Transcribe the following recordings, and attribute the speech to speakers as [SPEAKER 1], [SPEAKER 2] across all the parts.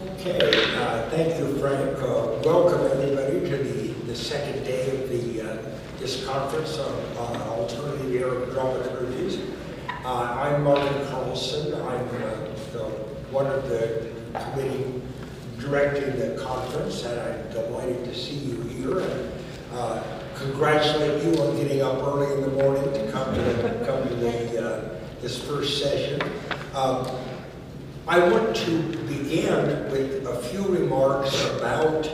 [SPEAKER 1] Okay, uh, thank you, Frank. Uh, Welcome, everybody, to the, the second day of the, uh, this conference on alternative Arab dramaturgies. Uh, I'm Marvin Carlson. I'm uh, the- one of the committee directing the conference, and I'm delighted to see you here. And uh, Congratulate you on getting up early in the morning to come to come to the, this first session. Um, I want to begin with a few remarks about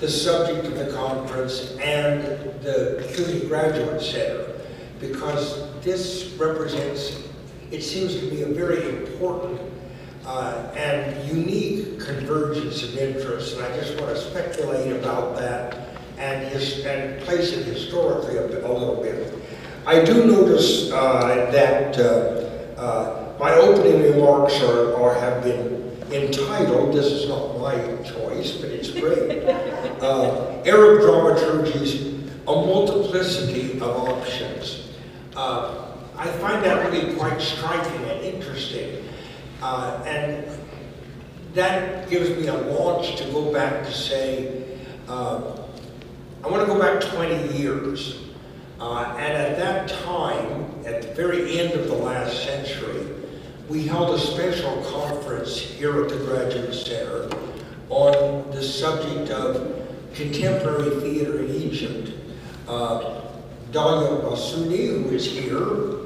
[SPEAKER 1] the subject of the conference and the CUNY Graduate Center, because this represents, it seems to be a very important uh, and unique convergence of interests, and I just want to speculate about that and, his, and place it historically a, a little bit. I do notice uh, that uh, uh, my opening remarks are, are have been entitled, this is not my choice, but it's great, uh, Arab Dramaturgies, a multiplicity of options. Uh, I find that really quite striking and interesting. Uh, and that gives me a launch to go back to say, uh, I want to go back 20 years. Uh, and at that time, at the very end of the last century, we held a special conference here at the Graduate Center on the subject of contemporary theater in Egypt. Uh, Dalia Basiouny, who is here,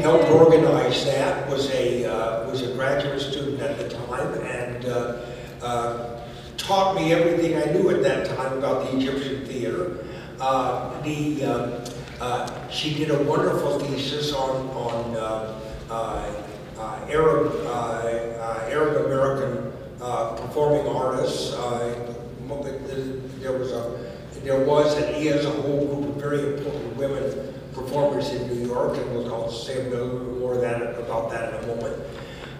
[SPEAKER 1] helped organize that, was a, uh, was a graduate student at the time, and uh, uh, taught me everything I knew at that time about the Egyptian theater. Uh, the, um, uh, she did a wonderful thesis on, on uh, uh, uh, Arab, uh, uh, Arab American uh, performing artists. Uh, there was a, there was and is a whole group of very important women performers in New York, and we'll say a little bit more that, about that in a moment.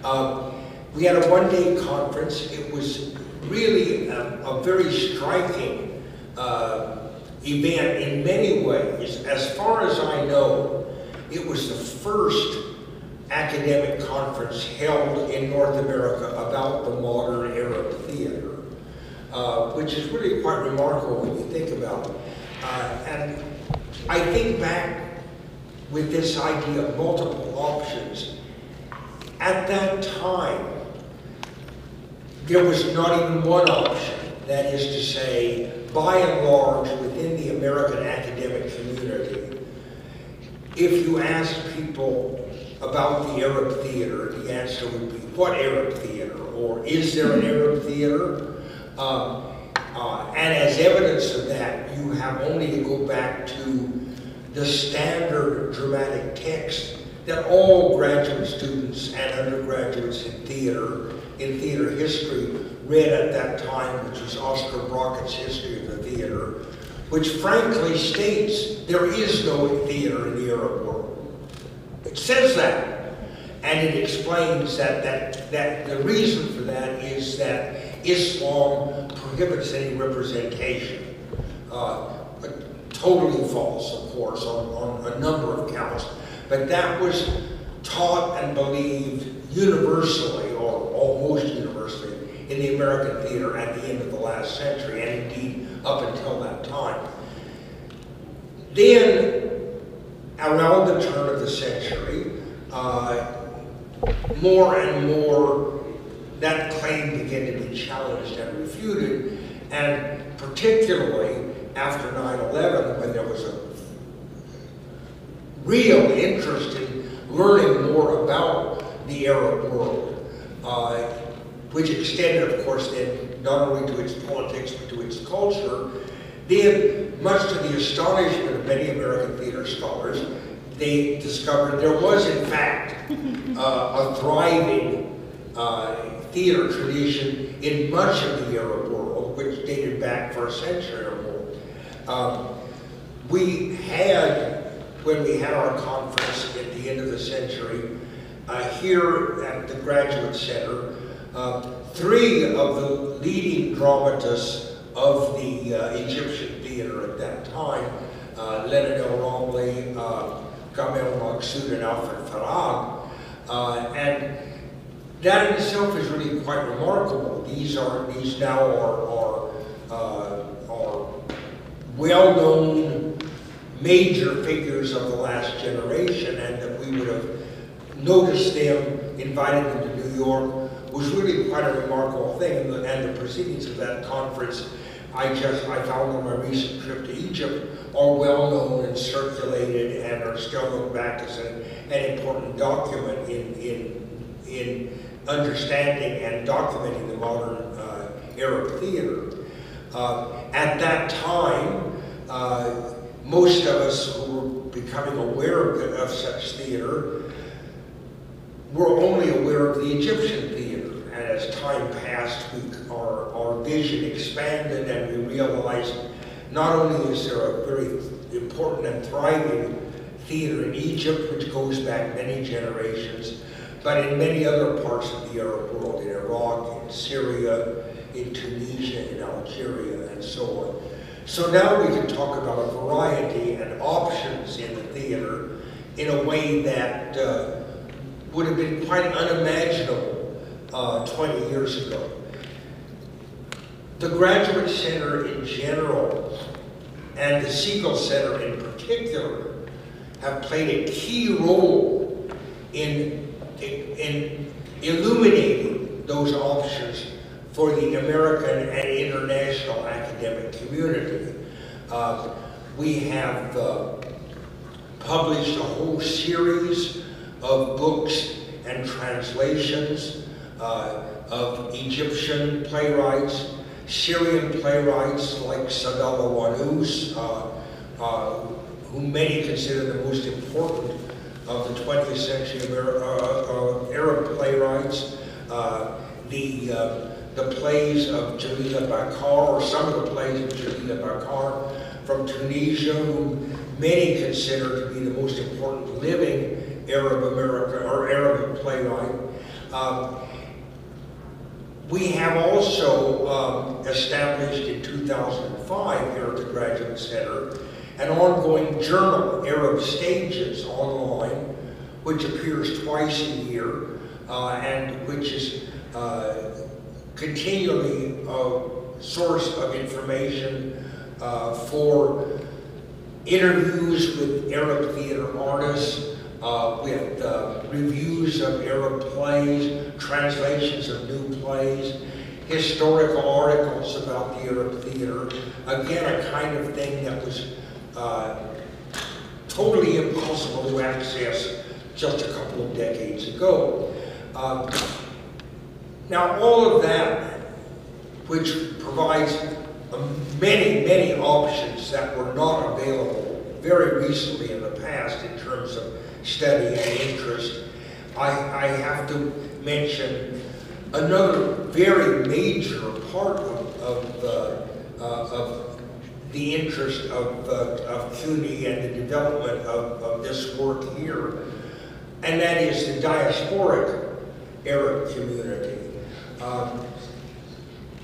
[SPEAKER 1] Um, we had a one-day conference. It was really a, a very striking uh, event in many ways. As far as I know, it was the first academic conference held in North America about the modern Arab theater, uh, which is really quite remarkable when you think about it. Uh, and I think back with this idea of multiple options. At that time, there was not even one option. That is to say, by and large, within the American academic community, if you ask people about the Arab theater, the answer would be, what Arab theater? Or is there an Arab theater? Um, uh, and as evidence of that, you have only to go back to the standard dramatic text that all graduate students and undergraduates in theater, in theater history, read at that time, which was Oscar Brockett's History of the Theater, which frankly states there is no theater in the Arab world. It says that. And it explains that, that, that the reason for that is that Islam prohibits any representation. Uh, totally false, of course, on, on a number of counts. But that was taught and believed universally, or almost universally, in the American theater at the end of the last century, and indeed up until that time. Then, around the turn of the century, uh, more and more that claim began to be challenged and refuted, and particularly after 9-11, when there was a real interest in learning more about the Arab world, uh, which extended, of course, then not only to its politics, but to its culture, then, much to the astonishment of many American theater scholars, they discovered there was, in fact, uh, a thriving uh, theater tradition in much of the Arab world, which dated back for a century or more. Um, we had, when we had our conference at the end of the century, uh, here at the Graduate Center, uh, three of the leading dramatists of the uh, Egyptian theater at that time, uh, Lenin El-Ramly, uh, Gamal Maksud, and Alfred Farag, uh, and that in itself is really quite remarkable. These are, these now are, are, uh, are well-known major figures of the last generation, and that we would have noticed them, invited them to New York, was really quite a remarkable thing. And the, and the proceedings of that conference, I just, I found on my recent trip to Egypt, are well known and circulated and are still looked back as an, an important document in, in, in understanding and documenting the modern uh, Arab theater. Uh, at that time, uh, most of us who were becoming aware of, of such theater were only aware of the Egyptian as time passed, we, our, our vision expanded and we realized not only is there a very important and thriving theater in Egypt, which goes back many generations, but in many other parts of the Arab world, in Iraq, in Syria, in Tunisia, in Algeria, and so on. So now we can talk about a variety and options in the theater in a way that uh, would have been quite unimaginable uh, 20 years ago. The Graduate Center in general and the Segal Center in particular have played a key role in, in illuminating those options for the American and international academic community. Uh, we have uh, published a whole series of books and translations of Egyptian playwrights, Syrian playwrights like Saadallah Wannous, uh, uh, who many consider the most important of the 20th century uh, Arab playwrights. the the plays of Jalila Baccar, or some of the plays of Jalila Baccar from Tunisia, whom many consider to be the most important living Arab American or Arab playwright. Um, we have also um, established in 2005 here at the Graduate Center an ongoing journal, Arab Stages, online, which appears twice a year uh, and which is uh, continually a source of information uh, for interviews with Arab theater artists, uh, with uh, reviews of Arab plays, translations of new plays, historical articles about the Arab theater. Again, a kind of thing that was uh, totally impossible to access just a couple of decades ago. Um, now, all of that, which provides many, many options that were not available very recently in the past in terms of study and interest, I, I have to mention another very major part of, of, uh, uh, of the interest of, uh, of CUNY and the development of, of this work here, and that is the diasporic Arab community. Um,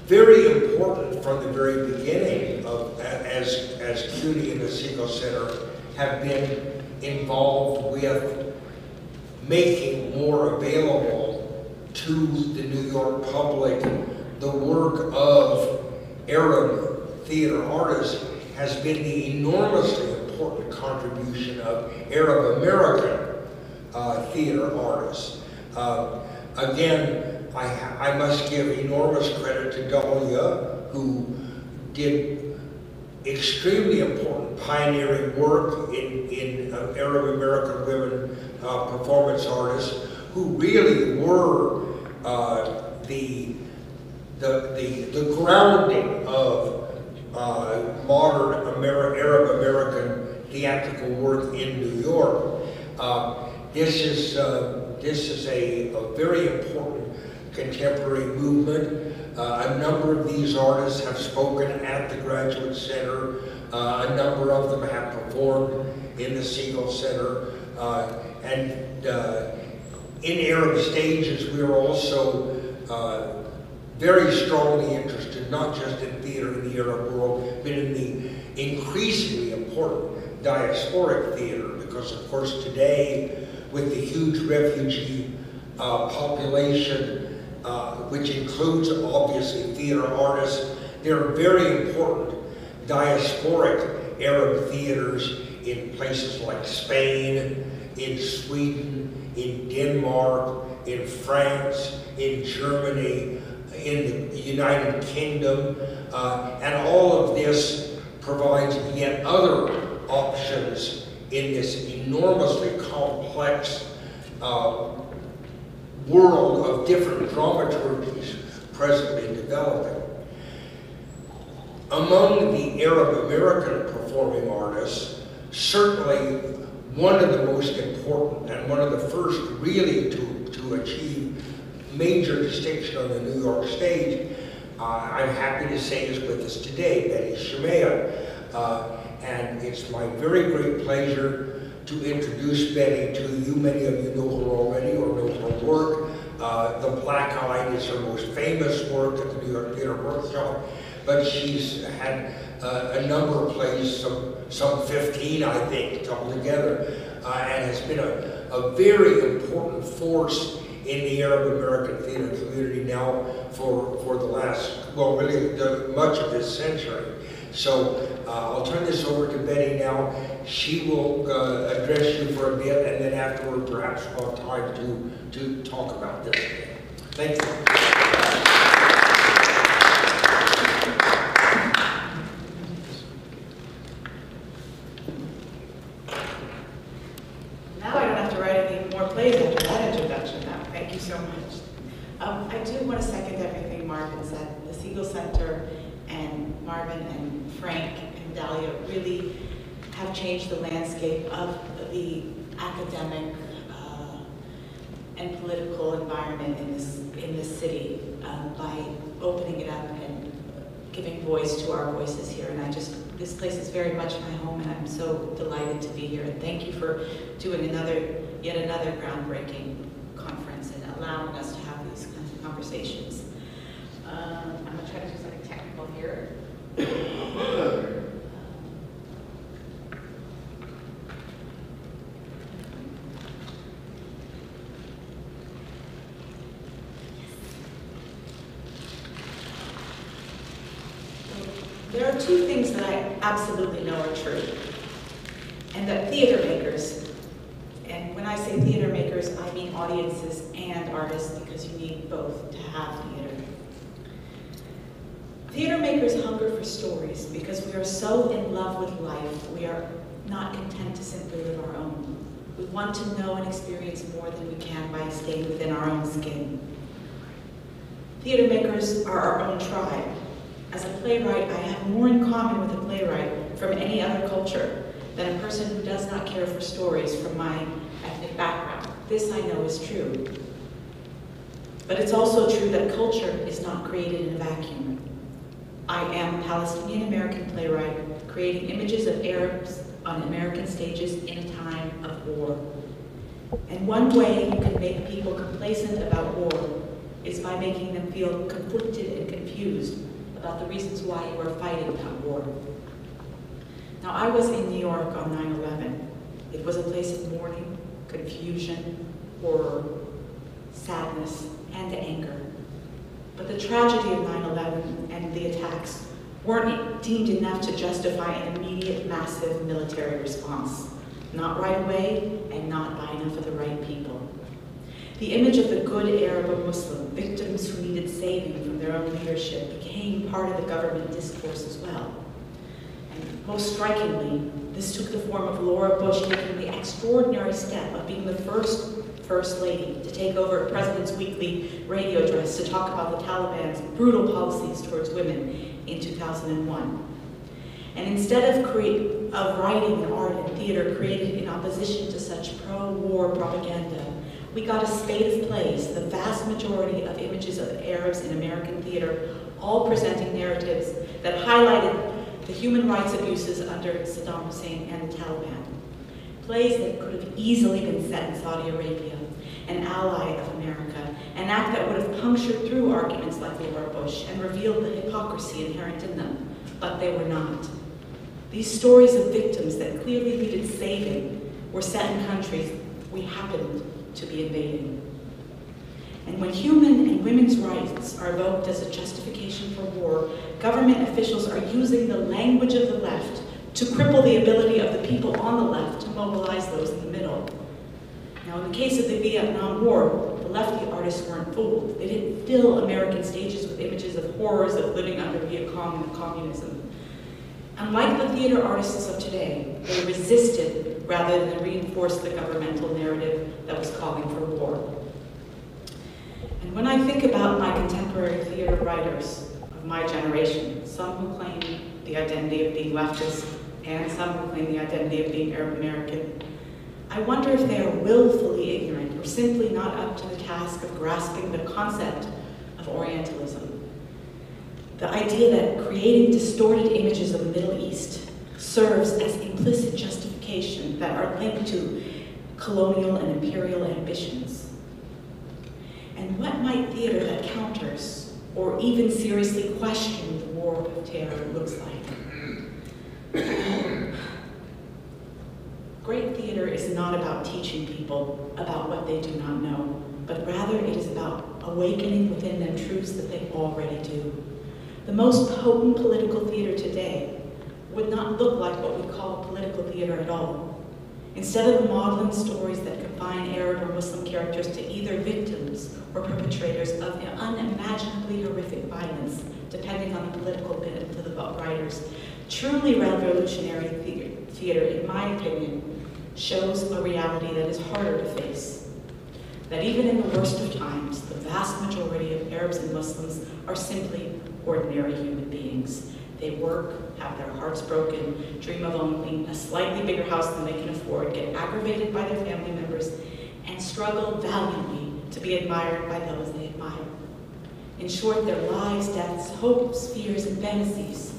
[SPEAKER 1] very important from the very beginning of, as, as CUNY and the Segal Center have been involved with making more available to the New York public the work of Arab theater artists has been the enormously important contribution of Arab American uh, theater artists. Uh, again, I, I must give enormous credit to Dahlia, who did extremely important pioneering work in, in uh, Arab American women uh, performance artists who really were uh, the, the, the, the grounding of uh, modern Amer Arab American theatrical work in New York. Uh, this is, uh, this is a, a very important contemporary movement. Uh, a number of these artists have spoken at the Graduate Center. Uh, a number of them have performed in the Segal Center. Uh, and uh, in Arab stages, we are also uh, very strongly interested, not just in theater in the Arab world, but in the increasingly important diasporic theater, because of course today, with the huge refugee uh, population, uh, which includes obviously theater artists. There are very important diasporic Arab theaters in places like Spain, in Sweden, in Denmark, in France, in Germany, in the United Kingdom, uh, and all of this provides yet other options in this enormously complex uh, world of different dramaturgies presently developing. Among the Arab American performing artists, certainly one of the most important and one of the first really to, to achieve major distinction on the New York stage, uh, I'm happy to say is with us today, Betty Shamieh. Uh, and it's my very great pleasure to introduce Betty to you. Many of you know her already or know her work. Uh, the Black Eye is her most famous work at the New York Theater Workshop, but she's had uh, a number of plays, some, some 15 I think altogether, uh, and has been a, a very important force in the Arab American theater community now for, for the last, well really the, much of this century. So uh, I'll turn this over to Betty now. She will uh, address you for a bit, and then afterward, perhaps we'll have time to, to talk about this. Thank you.
[SPEAKER 2] Now I don't have to write any more plays after that introduction. Now, thank you so much. Um, I do want to second everything Marvin said. The Segal Center And Frank and Dahlia really have changed the landscape of the academic uh, and political environment in this in this city um, by opening it up and giving voice to our voices here. And I just this place is very much my home, and I'm so delighted to be here. And thank you for doing another yet another groundbreaking conference and allowing us to have these kinds of conversations. Um, I'm gonna try to do something technical here. There are two things that I absolutely know are true. And that theater makers, and when I say theater makers, I mean audiences and artists because you need both to have theater. Theater makers hunger for stories because we are so in love with life, we are not content to simply live our own. We want to know and experience more than we can by staying within our own skin. Theater makers are our own tribe. As a playwright, I have more in common with a playwright from any other culture than a person who does not care for stories from my ethnic background. This I know is true. But it's also true that culture is not created in a vacuum. I am a Palestinian American playwright creating images of Arabs on American stages in a time of war. And one way you can make people complacent about war is by making them feel conflicted and confused about the reasons why you are fighting that war. Now, I was in New York on 9-11. It was a place of mourning, confusion, horror, sadness, and anger. But the tragedy of 9-11 and the attacks weren't deemed enough to justify an immediate, massive military response. Not right away, and not by enough of the right people. The image of the good Arab or Muslim, victims who needed saving from their own leadership, became part of the government discourse as well. And most strikingly, this took the form of Laura Bush taking the extraordinary step of being the first First Lady to take over President's Weekly radio address to talk about the Taliban's brutal policies towards women in 2001. And instead of, of writing art and theater created in opposition to such pro-war propaganda, we got a spate of plays, the vast majority of images of Arabs in American theater, all presenting narratives that highlighted the human rights abuses under Saddam Hussein and the Taliban. Plays that could have easily been set in Saudi Arabia, an ally of America, an act that would have punctured through arguments like Laura Bush and revealed the hypocrisy inherent in them, but they were not. These stories of victims that clearly needed saving were set in countries we happened to be invading. And when human and women's rights are evoked as a justification for war, government officials are using the language of the left to cripple the ability of the people on the left to mobilize those in the middle. Now, in the case of the Vietnam War, the lefty artists weren't fooled. They didn't fill American stages with images of horrors of living under Viet Cong and communism. Unlike the theater artists of today, they resisted rather than reinforced the governmental narrative that was calling for war. And when I think about my contemporary theater writers of my generation, some who claim the identity of being leftist and some who claim the identity of being Arab American, I wonder if they are willfully ignorant or simply not up to the task of grasping the concept of Orientalism. The idea that creating distorted images of the Middle East serves as implicit justification that are linked to colonial and imperial ambitions. And what might theater that counters or even seriously question the war of terror looks like? Great theater is not about teaching people about what they do not know, but rather it is about awakening within them truths that they already do. The most potent political theater today would not look like what we call political theater at all. Instead of modeling stories that confine Arab or Muslim characters to either victims or perpetrators of unimaginably horrific violence, depending on the political bent of the writers, truly revolutionary theater, in my opinion, shows a reality that is harder to face. That even in the worst of times, the vast majority of Arabs and Muslims are simply ordinary human beings. They work, have their hearts broken, dream of owning a slightly bigger house than they can afford, get aggravated by their family members, and struggle valiantly to be admired by those they admire. In short, their lives, deaths, hopes, fears, and fantasies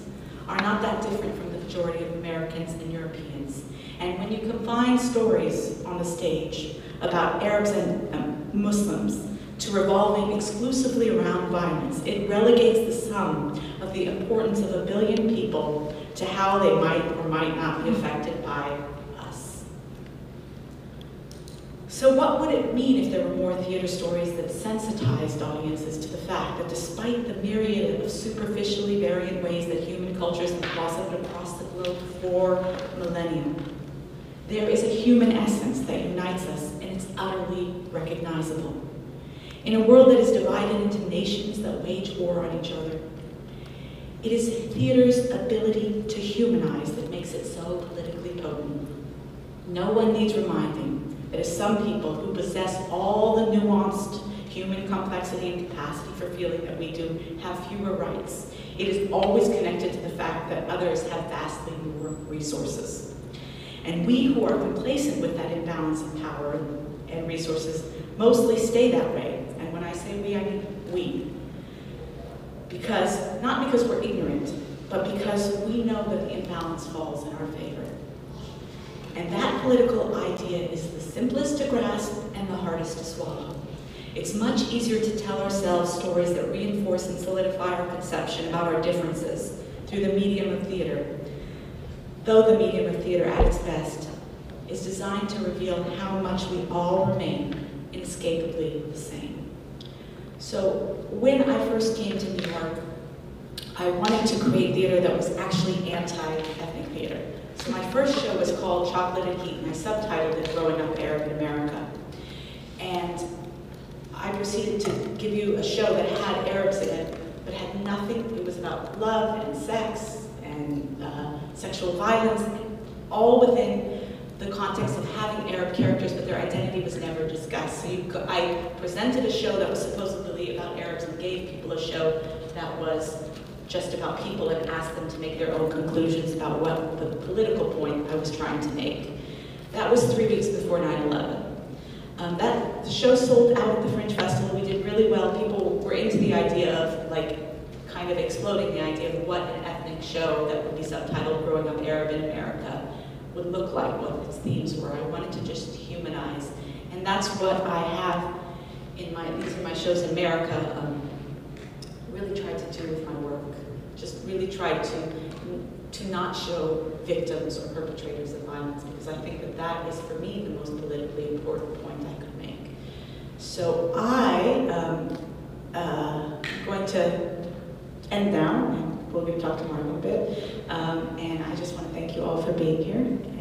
[SPEAKER 2] are not that different from the majority of Americans and Europeans. And when you combine stories on the stage about Arabs and um, Muslims to revolving exclusively around violence, it relegates the sum of the importance of a billion people to how they might or might not be affected by us. So what would it mean if there were more theater stories that sensitized audiences to the fact that despite the myriad of superficially variant ways that human cultures have blossomed across the globe for millennia, there is a human essence that unites us and it's utterly recognizable. In a world that is divided into nations that wage war on each other, it is theater's ability to humanize that makes it so politically potent. No one needs reminding that as some people who possess all the nuanced human complexity and capacity for feeling that we do have fewer rights, it is always connected to the fact that others have vastly more resources. And we who are complacent with that imbalance of power and resources mostly stay that way And when I say we, I mean we. Because, not because we're ignorant, but because we know that the imbalance falls in our favor. And that political idea is the simplest to grasp and the hardest to swallow. It's much easier to tell ourselves stories that reinforce and solidify our conception about our differences through the medium of theater. Though the medium of theater at its best is designed to reveal how much we all remain inescapably the same. So when I first came to New York, I wanted to create theater that was actually anti-ethnic theater. My first show was called Chocolate in Heat, and I subtitled it Growing Up Arab in America. And I proceeded to give you a show that had Arabs in it, but had nothing, it was about love and sex and uh, sexual violence, all within the context of having Arab characters, but their identity was never discussed. So I presented a show that was supposedly about Arabs and gave people a show that was just about people and asked them to make their own conclusions about what the political point I was trying to make. That was three weeks before 9-11. Um, that the show sold out at the Fringe Festival. We did really well. People were into the idea of like kind of exploding the idea of what an ethnic show that would be subtitled Growing Up Arab in America would look like, what its themes were. I wanted to just humanize. And that's what I have in my, these are my shows in America, um, really tried to do with my work. Just really try to, to not show victims or perpetrators of violence because I think that that is, for me, the most politically important point I could make. So I um, uh, going to end now and we'll be talking talk tomorrow a little bit. Um, and I just want to thank you all for being here.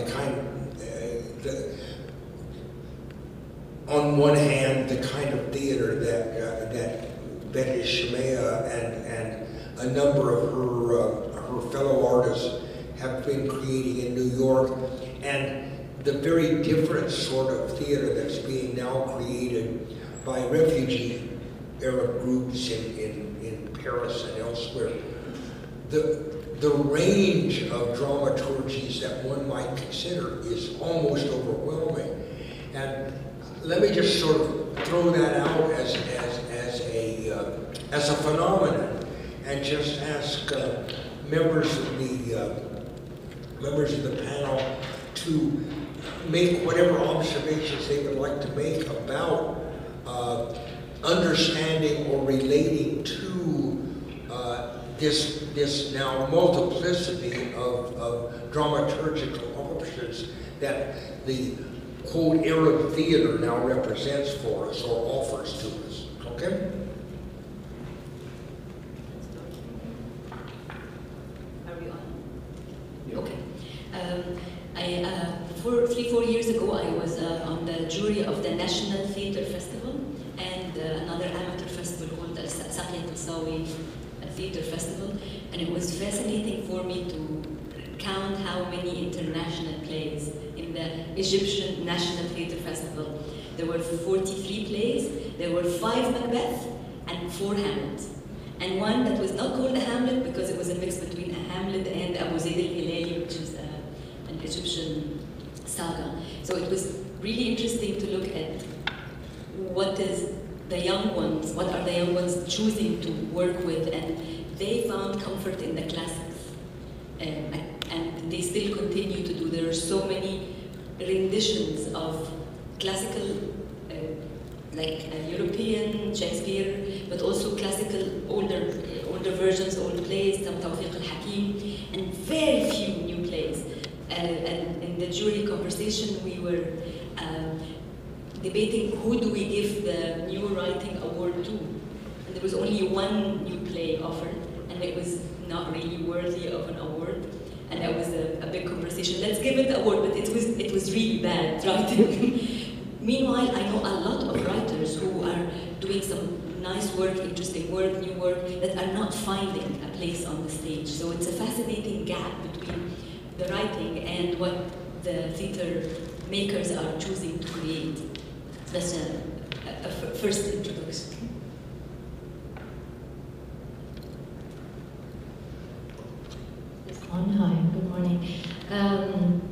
[SPEAKER 3] The
[SPEAKER 1] kind, uh, the, on one hand, the kind of theater that uh, that Betty Shamieh and and a number of her uh, her fellow artists have been creating in New York, and the very different sort of theater that's being now created by refugee Arab groups in, in, in Paris and elsewhere. The, the range of dramaturgies that one might consider is almost overwhelming. And let me just sort of throw that out as, as, as, a, uh, as a phenomenon and just ask uh, members of the uh, members of the panel to make whatever observations they would like to make about uh, understanding or relating to uh, this, this now multiplicity of, of dramaturgical options that the quote Arab theater now represents for us or offers to us. Okay?
[SPEAKER 4] Are we on? Okay. Um, I, uh, four, three, four years ago, I was uh, on the jury of the National Theatre Festival and uh, another amateur festival called the Saqiyat al-Sawi Theatre Festival. And it was fascinating for me to count how many international plays in the Egyptian National Theatre Festival. There were 43 plays, there were five Macbeth and four Hamlet. And one that was not called a Hamlet because it was a mix between a Hamlet and Abu Zayd al-Hilali, which is uh, an Egyptian saga. So it was really interesting to look at what is the young ones, what are the young ones choosing to work with, and they found comfort in the classics. Um, and they still continue to do. There are so many renditions of classical, uh, like uh, European Shakespeare, but also classical older older versions, old plays, Tam Tawfiq al-Hakim, and very few new plays. Uh, and in the jury conversation, we were um, debating who do we give the new writing award to. And there was only one new play offered, and it was not really worthy of an award. And that was a, a big conversation. Let's give it the award, but it was it was really bad writing. Meanwhile, I know a lot of writers who are doing some nice work, interesting work, new work, that are not finding a place on the stage. So it's a fascinating gap between the writing and what the theater makers are choosing to create. That's a, first introduction.
[SPEAKER 5] On, hi, good morning. Um,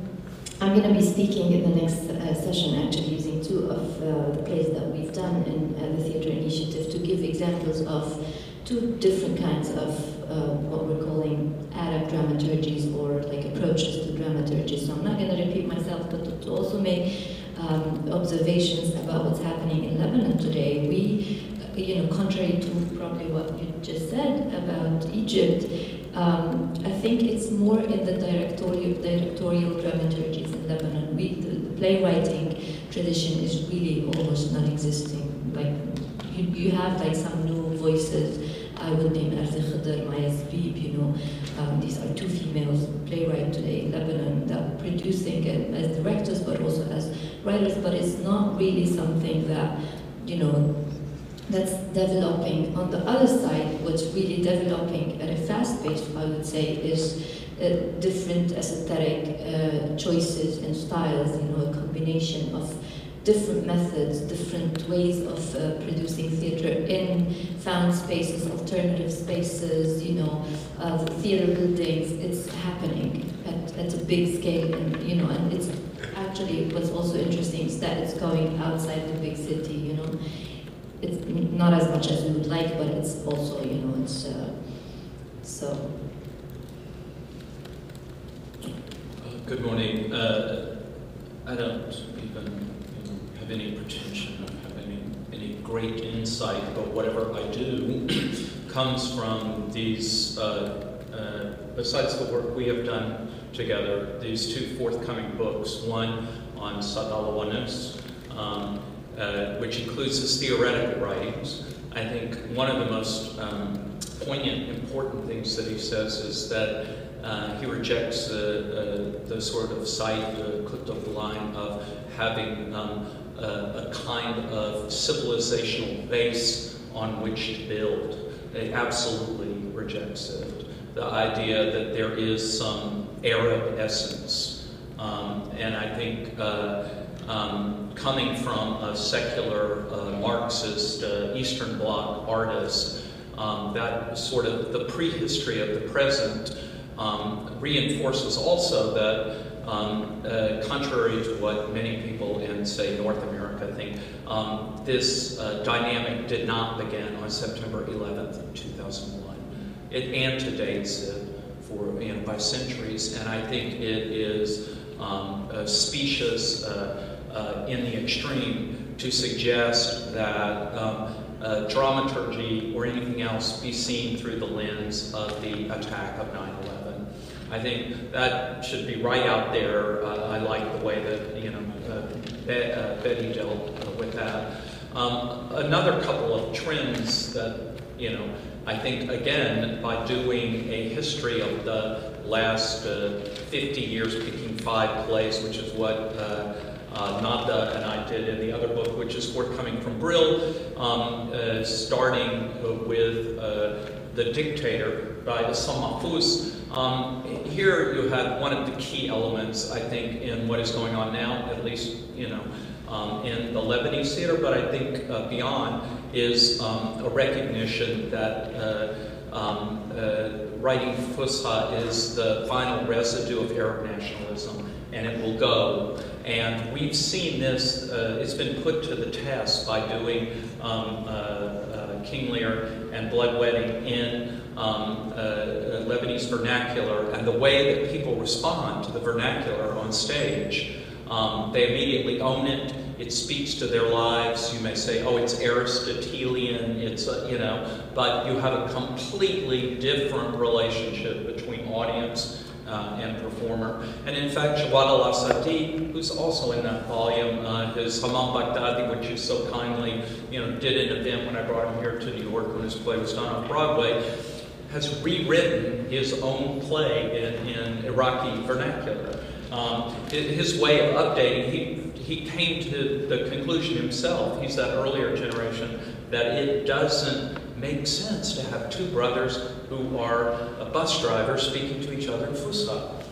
[SPEAKER 5] I'm going to be speaking in the next uh, session, actually using two of uh, the plays that we've done in uh, the Theatre Initiative to give examples of two different kinds of uh, what we're calling Arab dramaturgies or like approaches to dramaturgy. So I'm not going to repeat myself, but to also make um, observations about what's happening in Lebanon today. We, you know, contrary to probably what you just said about Egypt, um, I think it's more in the directorial, directorial dramaturgies in Lebanon. We, the, the playwriting tradition is really almost non-existing. Like you, you have like some new voices. I would name Arzé Khodr, Maya Zbib, you know. Um, these are two females playwright today in Lebanon that are producing it as directors but also as writers, but it's not really something that, you know, that's developing. On the other side, what's really developing at a fast pace, I would say, is uh, different aesthetic uh, choices and styles, you know, a combination of different methods, different ways of uh, producing theater in found spaces, alternative spaces, you know, uh, theater buildings. It's happening at, at a big scale, and you know, and it's actually what's also interesting is that it's going outside the big city, you know it's not as much as we would like, but it's also, you know, it's uh, so.
[SPEAKER 6] Good morning. Uh, I don't even have any pretension of having any great insight, but whatever I do comes from these, uh, uh, besides the work we have done together, these two forthcoming books, one on Saad Wannous, um, uh, which includes his theoretical writings. I think one of the most um, poignant, important things that he says is that uh, he rejects uh, the sort of of the line of having um, a, a, kind of civilizational base on which to build. He absolutely rejects it. The idea that there is some Arab essence. Um, and I think uh, um, coming from a secular uh, Marxist uh, Eastern Bloc artist, um, that sort of the prehistory of the present um, reinforces also that, um, uh, contrary to what many people in, say, North America think, um, this uh, dynamic did not begin on September 11th, 2001. It antedates it for, you know, by centuries, and I think it is um, specious uh, uh, in the extreme to suggest that um, uh, dramaturgy or anything else be seen through the lens of the attack of 9-11. I think that should be right out there. Uh, I like the way that you know uh, uh, Betty dealt with that. Um, another couple of trends that you know I think again by doing a history of the last uh, 50 years, picking five plays, which is what uh, uh, Nada and I did in the other book, which is forthcoming from Brill, um, uh, starting with uh, The Dictator by Issam Mahfouz. Um, here you have one of the key elements, I think, in what is going on now, at least, you know, um, in the Lebanese theater, but I think uh, beyond, is um, a recognition that uh, um, uh, writing Fusha is the final residue of Arab nationalism, and it will go. And we've seen this, uh, it's been put to the test by doing King Lear and Blood Wedding in um, uh, Lebanese vernacular and the way that people respond to the vernacular on stage. Um, they immediately own it. It speaks to their lives. You may say, oh, it's Aristotelian, it's, uh, you know, but you have a completely different relationship between audience uh, and performer. And in fact, Jawad al-Asadi, who's also in that volume, uh, his Hamam Baghdadi, which you so kindly you know, did an event when I brought him here to New York when his play was done on Broadway, has rewritten his own play in, in Iraqi vernacular. Um, his way of updating, he, he came to the conclusion himself, he's that earlier generation, that it doesn't make sense to have two brothers who are a bus driver speaking to each other in Fusha.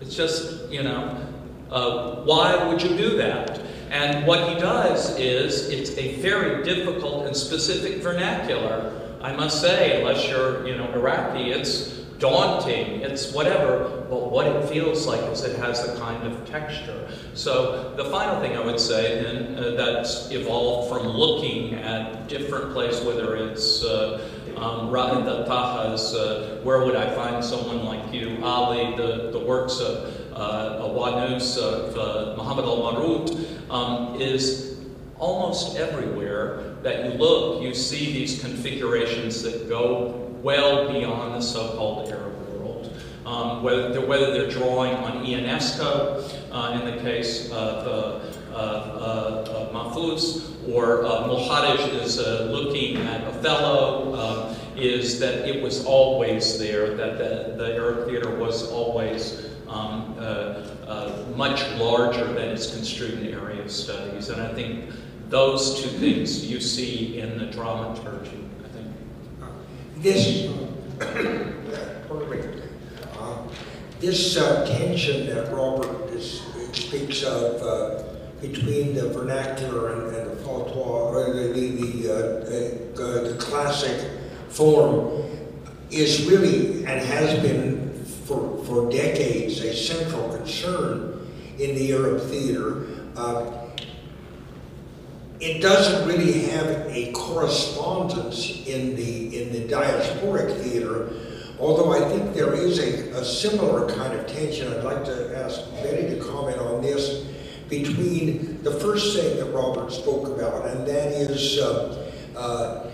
[SPEAKER 6] It's just, you know, uh, why would you do that? And what he does is, it's a very difficult and specific vernacular. I must say, unless you're, you know, Iraqi, it's daunting, it's whatever, but what it feels like is it has a kind of texture. So the final thing I would say then uh, that's evolved from looking at different places, whether it's uh, um, uh, Where Would I Find Someone Like You, Ali, the, the works of uh, Wannous, of uh, Muhammad al-Maghut, um, is almost everywhere that you look, you see these configurations that go well beyond the so-called Arab world. Um, whether, they're, whether they're drawing on Ionesco, uh, in the case of uh, uh, Mahfouz, or uh, is uh, looking at Othello, um, is that it was always there, that the, the Arab theater was always um, uh, much larger than its construed in area of studies. And I think those two things you see in the dramaturgy
[SPEAKER 1] this, uh, this uh, tension that Robert is, speaks of uh, between the vernacular and, and the patois, or the, the, the, uh, uh, the classic form, is really and has been for, for decades a central concern in the Arab theater. It doesn't really have a correspondence in the in the diasporic theater, although I think there is a, a similar kind of tension. I'd like to ask Betty to comment on this between the first thing that Robert spoke about, and that is uh, uh,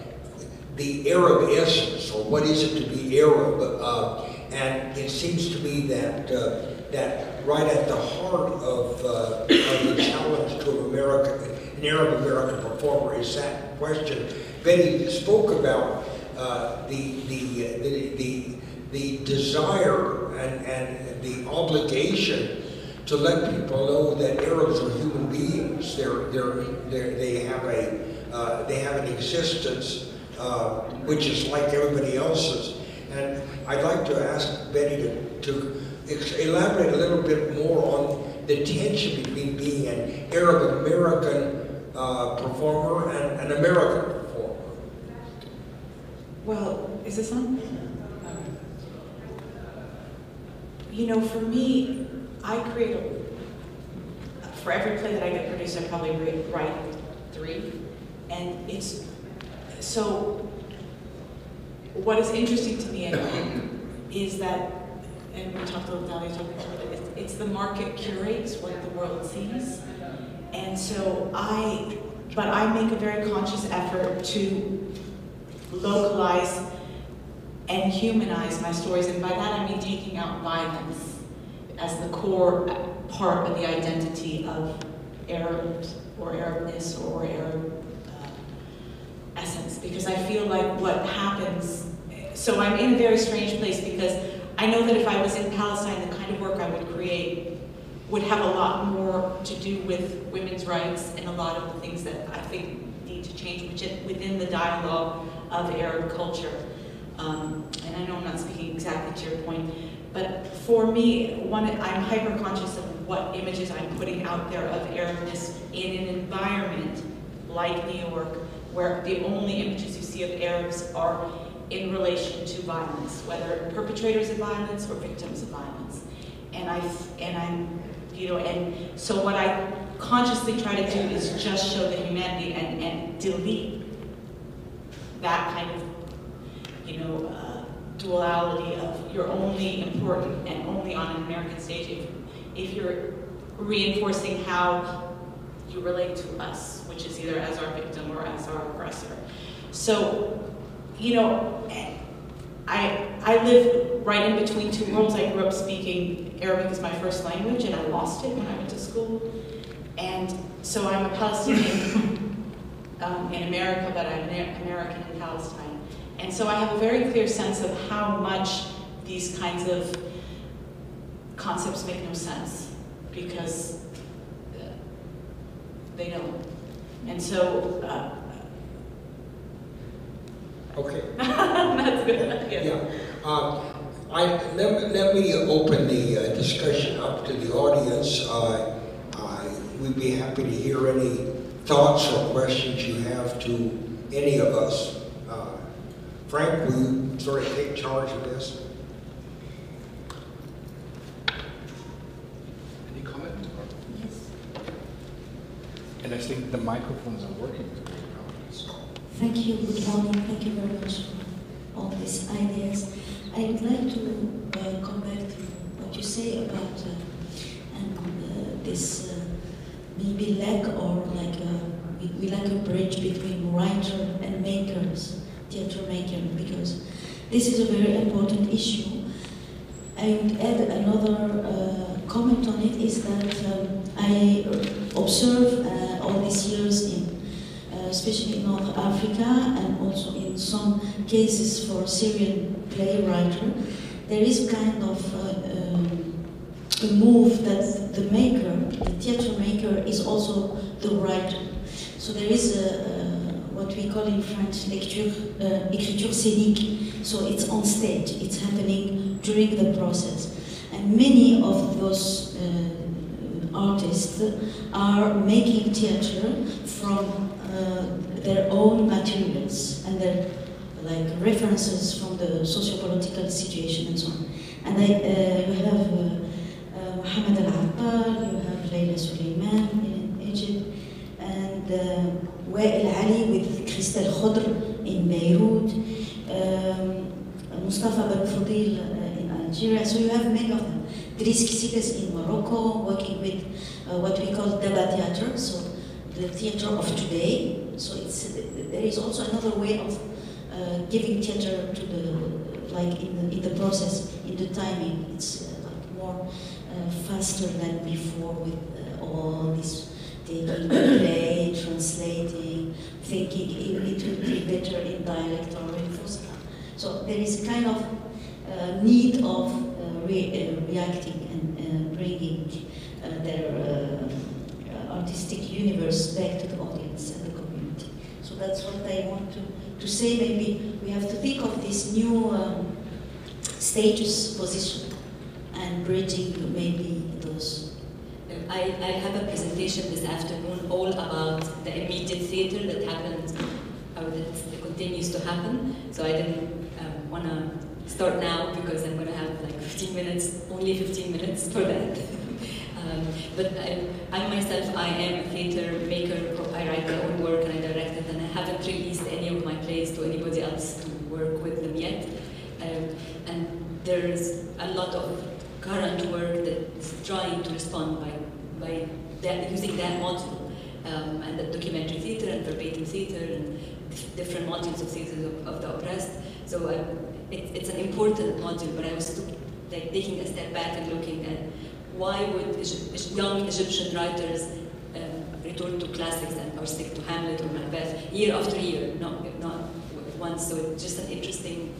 [SPEAKER 1] the Arab essence, or what is it to be Arab? Uh, and it seems to me that uh, that right at the heart of, uh, of the challenge to America Arab American performer is that question. Betty spoke about uh, the, the, the, the, the desire and, and the obligation to let people know that Arabs are human beings. They're, they're, they're, they, have a, uh, they have an existence uh, which is like everybody else's. And I'd like to ask Betty to, to elaborate a little bit more on the tension between being an Arab American uh, performer and an American performer.
[SPEAKER 2] Well, is this on? You know, for me, I create a, for every play that I get produced, I probably write three. And it's, so what is interesting to me is that, and we talked a little, Dahlia talked about it, it's the market curates what the world sees. And so I, but I make a very conscious effort to localize and humanize my stories. And by that I mean taking out violence as the core part of the identity of Arabs or Arabness or Arab uh, essence. Because I feel like what happens, so I'm in a very strange place because I know that if I was in Palestine, the kind of work I would create would have a lot more to do with women's rights and a lot of the things that I think need to change which within the dialogue of Arab culture. Um, and I know I'm not speaking exactly to your point, but for me, one, I'm hyper conscious of what images I'm putting out there of Arabness in an environment like New York, where the only images you see of Arabs are in relation to violence, whether perpetrators of violence or victims of violence. And I and I'm you know, and so what I consciously try to do is just show the humanity and, and delete that kind of, you know, uh, duality of you're only important and only on an American stage if, if you're reinforcing how you relate to us, which is either as our victim or as our aggressor. So, you know, I, I live right in between two worlds. I grew up speaking Arabic as my first language, and I lost it when I went to school. And so I'm a Palestinian um, in America, but I'm American in Palestine. And so I have a very clear sense of how much these kinds of concepts make no sense because They don't. And so, uh,
[SPEAKER 1] Okay.
[SPEAKER 2] that's good, yes.
[SPEAKER 1] Yeah. Um, I, let, me- let me open the uh, discussion up to the audience. Uh, I, we'd be happy to hear any thoughts or questions you have to any of us. Uh, Frank, will you sort of take charge of this?
[SPEAKER 3] Any comment?
[SPEAKER 5] Yes.
[SPEAKER 3] And I think the microphones are working.
[SPEAKER 7] Thank you, good morning, thank you very much for all these ideas. I would like to uh, come back to what you say about uh, and uh, this uh, maybe lack or like a, we, we lack a bridge between writer and makers, theater maker, because this is a very important issue. I would add another uh, comment on it is that um, I observe uh, all these years in uh, especially in North Africa and also in some cases for Syrian playwright, there is kind of uh, um, a move that the maker, the theater maker, is also the writer. So there is a, a what we call in French lecture, uh, écriture scénique. So it's on stage, it's happening during the process. And many of those uh, artists are making theater from their own materials and their like references from the socio-political situation and so on. And I, uh, you have uh, uh, Mohammed Al-Abbal, you have Leila Suleiman in Egypt, and uh, Wael Ali with Christelle Khodr in Beirut, um, Mustafa Ben uh, in Algeria. So you have many of them. Driss Ksikes in Morocco, working with uh, what we call Daba Theater, so the theater of today. So there is also another way of uh, giving theater to the, like in the, in the process, in the timing. It's uh, like more uh, faster than before with uh, all this taking play, translating, thinking it, it would be better in dialect or in Fusha. So there is kind of uh, need of uh, re- reacting and bringing their artistic universe back to the audience and the community. So that's what I want to, to say. Maybe we have to think of this new um, status position and bridging maybe those.
[SPEAKER 4] I, I have a presentation this afternoon all about the immediate theatre that happened or that continues to happen. So I didn't um, want to start now because I'm going to have like 15 minutes, only 15 minutes for that. um, but I, I myself, I am a theatre maker. I write my own work and I direct it, and I haven't released any of my plays to anybody else to work with them yet. Um, and there's a lot of current work that's trying to respond by by that, using that module um, and the documentary theatre and verbatim theatre and different modules of theatre of, of the oppressed. So um, it, it's an important module, but I was like taking a step back and looking at why would young Egyptian writers um, return to classics and or stick to Hamlet or Macbeth year after year, not not once. So it's just an interesting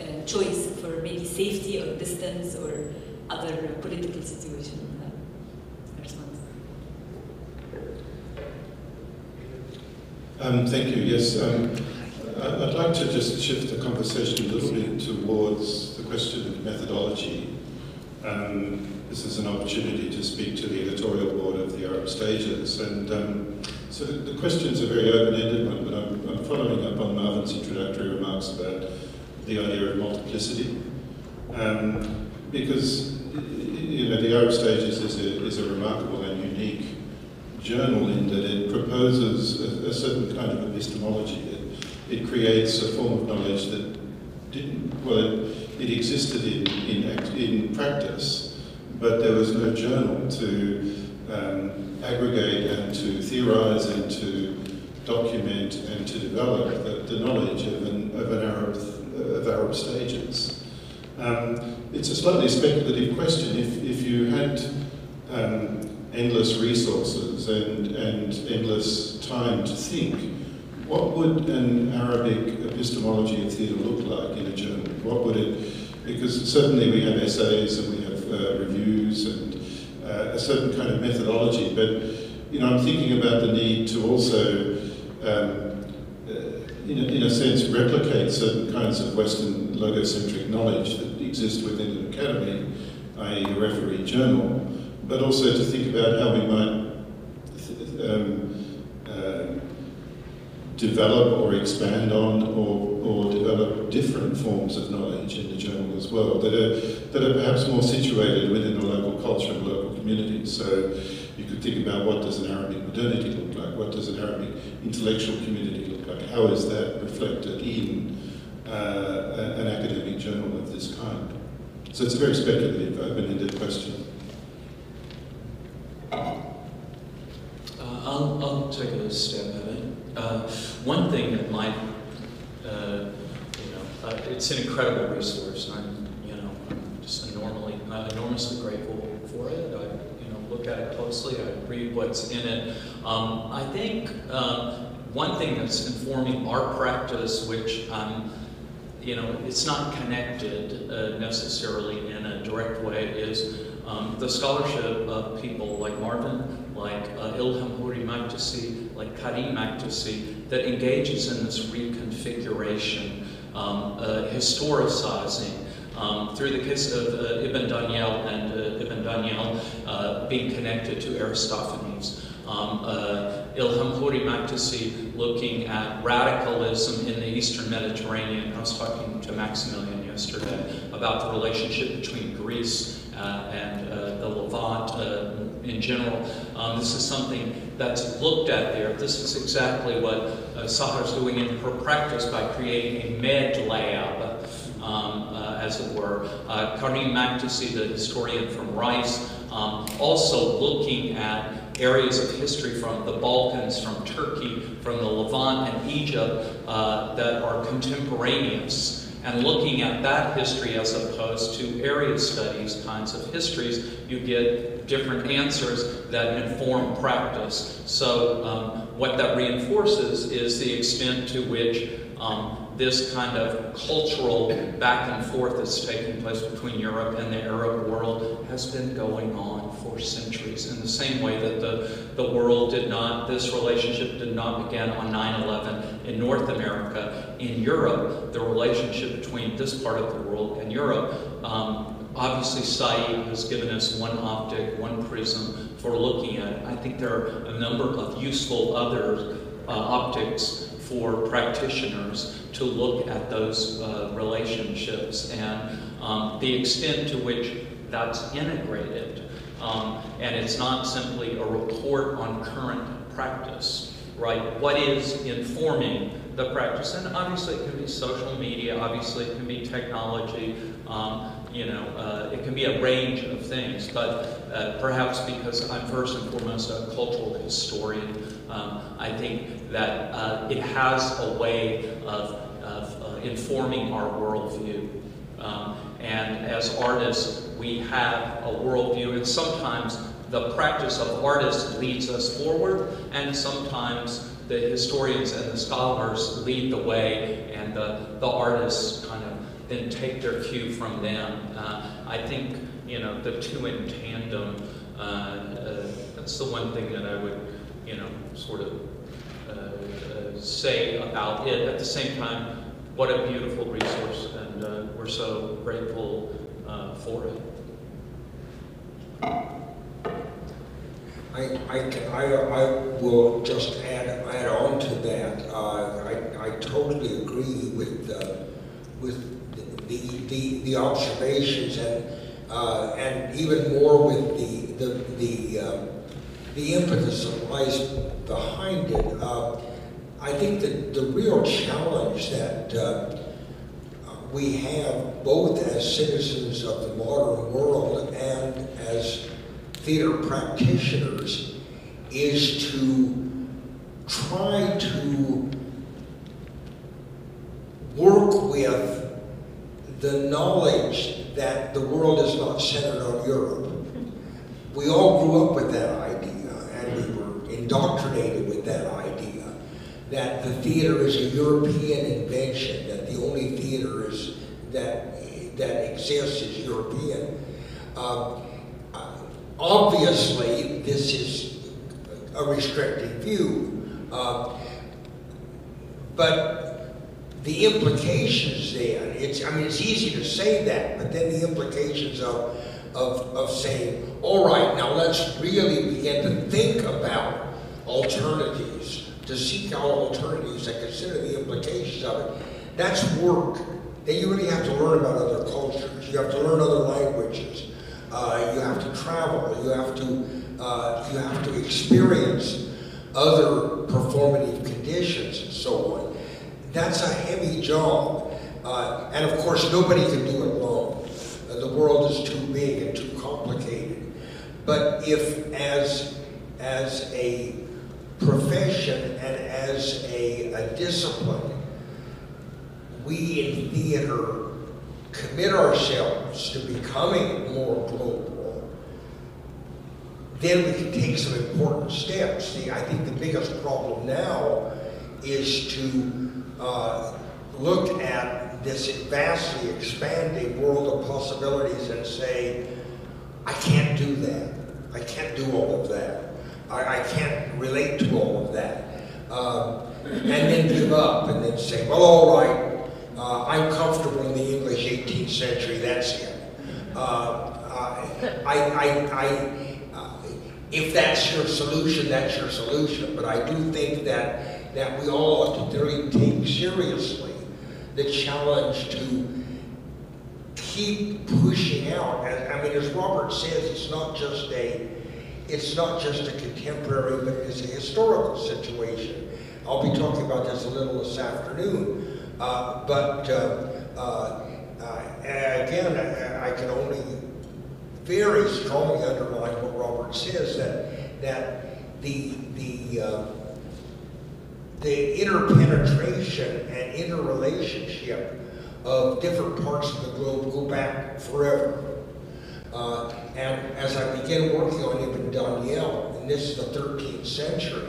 [SPEAKER 4] uh, choice for maybe safety or distance or other political situation. Uh.
[SPEAKER 8] Um, thank you. Yes, um, I'd like to just shift the conversation a little bit towards the question of methodology. Um, this is an opportunity to speak to the editorial board of the Arab Stages, and um, so the, question's a very open-ended one, but I'm, I'm following up on Marvin's introductory remarks about the idea of multiplicity, um, because you know the Arab Stages is a, is a remarkable and unique journal in that it proposes a, a certain kind of epistemology. It, it creates a form of knowledge that didn't, well, it, it existed in, in, in practice, but there was no journal to um, aggregate and to theorize and to document and to develop the, the knowledge of an, of an Arab, of Arab stages. Um, it's a slightly speculative question. If, if you had um, endless resources and, and endless time to think, what would an Arabic epistemology of theatre look like in a journal? What would it, because certainly we have essays and we have uh, reviews and uh, a certain kind of methodology, but you know, I'm thinking about the need to also, um, uh, in, a, in a sense, replicate certain kinds of Western logocentric knowledge that exist within an academy, i.e. a referee journal, but also to think about how we might um, uh, develop or expand on or, or different forms of knowledge in the journal as well that are, that are perhaps more situated within the local culture and local community. So you could think about what does an Arabic modernity look like? What does an Arabic intellectual community look like? How is that reflected in uh, an academic journal of this kind? So it's a very speculative, open-ended question.
[SPEAKER 6] Uh, I'll, I'll take a stab at it. Uh, one thing that might, uh, it's an incredible resource. I'm, you know, just enormously, uh, enormously grateful for it. I, you know, look at it closely. I read what's in it. Um, I think uh, one thing that's informing our practice, which um, you know, it's not connected uh, necessarily in a direct way, is um, the scholarship of people like Marvin, like uh, Ilham Khuri-Makdisi, like Karim Makdisi, that engages in this reconfiguration, um, uh, historicizing, um, through the case of uh, Ibn Daniyal and uh, Ibn Daniyal uh, being connected to Aristophanes. Um, uh, Ilham Khuri-Makdisi looking at radicalism in the Eastern Mediterranean. I was talking to Maximilian yesterday about the relationship between Greece uh, and the Levant in general. Um, this is something that's looked at there. This is exactly what uh, is doing in her practice by creating a med lab, um, uh, as it were. Uh, Karim Makdisi, the historian from Rice, um, also looking at areas of history from the Balkans, from Turkey, from the Levant and Egypt uh, that are contemporaneous. And looking at that history as opposed to area studies kinds of histories, you get different answers that inform practice. So um, what that reinforces is the extent to which um, this kind of cultural back and forth that's taking place between Europe and the Arab world has been going on for centuries. In the same way that the, the world did not, this relationship did not begin on 9-11 in North America. In Europe, the relationship between this part of the world and Europe, um, obviously Said has given us one optic, one prism for looking at. I think there are a number of useful other uh, optics for practitioners to look at those uh, relationships and um, the extent to which that's integrated. Um, and it's not simply a report on current practice, right? What is informing the practice? And obviously it can be social media, obviously it can be technology, um, you know, uh, it can be a range of things, but uh, perhaps because I'm first and foremost a cultural historian, um, I think that uh, it has a way of of uh, informing our worldview. Um, and as artists, we have a worldview, and sometimes the practice of artists leads us forward, and sometimes the historians and the scholars lead the way, and the, the artists then take their cue from them. Uh, I think, you know, the two in tandem, uh, uh, that's the one thing that I would, you know, sort of say about it. At the same time, what a beautiful resource, and uh, we're so grateful uh, for it.
[SPEAKER 1] I, I, I, I will just add, add on to that. Uh, I, I totally agree with, uh, with the, the, the observations and, uh, and even more with the, the, the, um, the impetus that lies behind it. Uh, I think that the real challenge that uh, we have both as citizens of the modern world and as theater practitioners is to try to work with the knowledge that the world is not centered on Europe. We all grew up with that idea and we were indoctrinated with that idea that the theater is a European invention, that the only theater is that that exists is European. Uh, obviously, this is a restrictive view. Uh, but the implications there. it's, I mean, it's easy to say that, but then the implications of, of, of saying, all right, now let's really begin to think about alternatives, to seek out alternatives and consider the implications of it. That's work. Then you really have to learn about other cultures. You have to learn other languages. Uh, you have to travel. You have to, uh, you have to experience other performative conditions and so on. That's a heavy job. Uh, and of course, nobody can do it alone. Uh, the world is too big and too complicated. But if, as, as a profession and as a, a discipline, we in theater commit ourselves to becoming more global, then we can take some important steps. See, I think the biggest problem now is to uh, look at this vastly expanding world of possibilities and say, I can't do that. I can't do all of that. I, I can't relate to all of that. Um, and then give up and then say, well, all right, uh, I'm comfortable in the English 18th century, that's it. Uh, I, I, I, uh, if that's your solution, that's your solution. But I do think that, that we all ought to really take seriously the challenge to keep pushing out. I mean, as Robert says, it's not just a, it's not just a contemporary, but it's a historical situation. I'll be talking about this a little this afternoon. Uh, but uh, uh, again, I, I, can only very strongly underline what Robert says that that the the the interpenetration and interrelationship of different parts of the globe go back forever. Uh, and as I begin working on Ibn Daniyal, and this is the 13th century,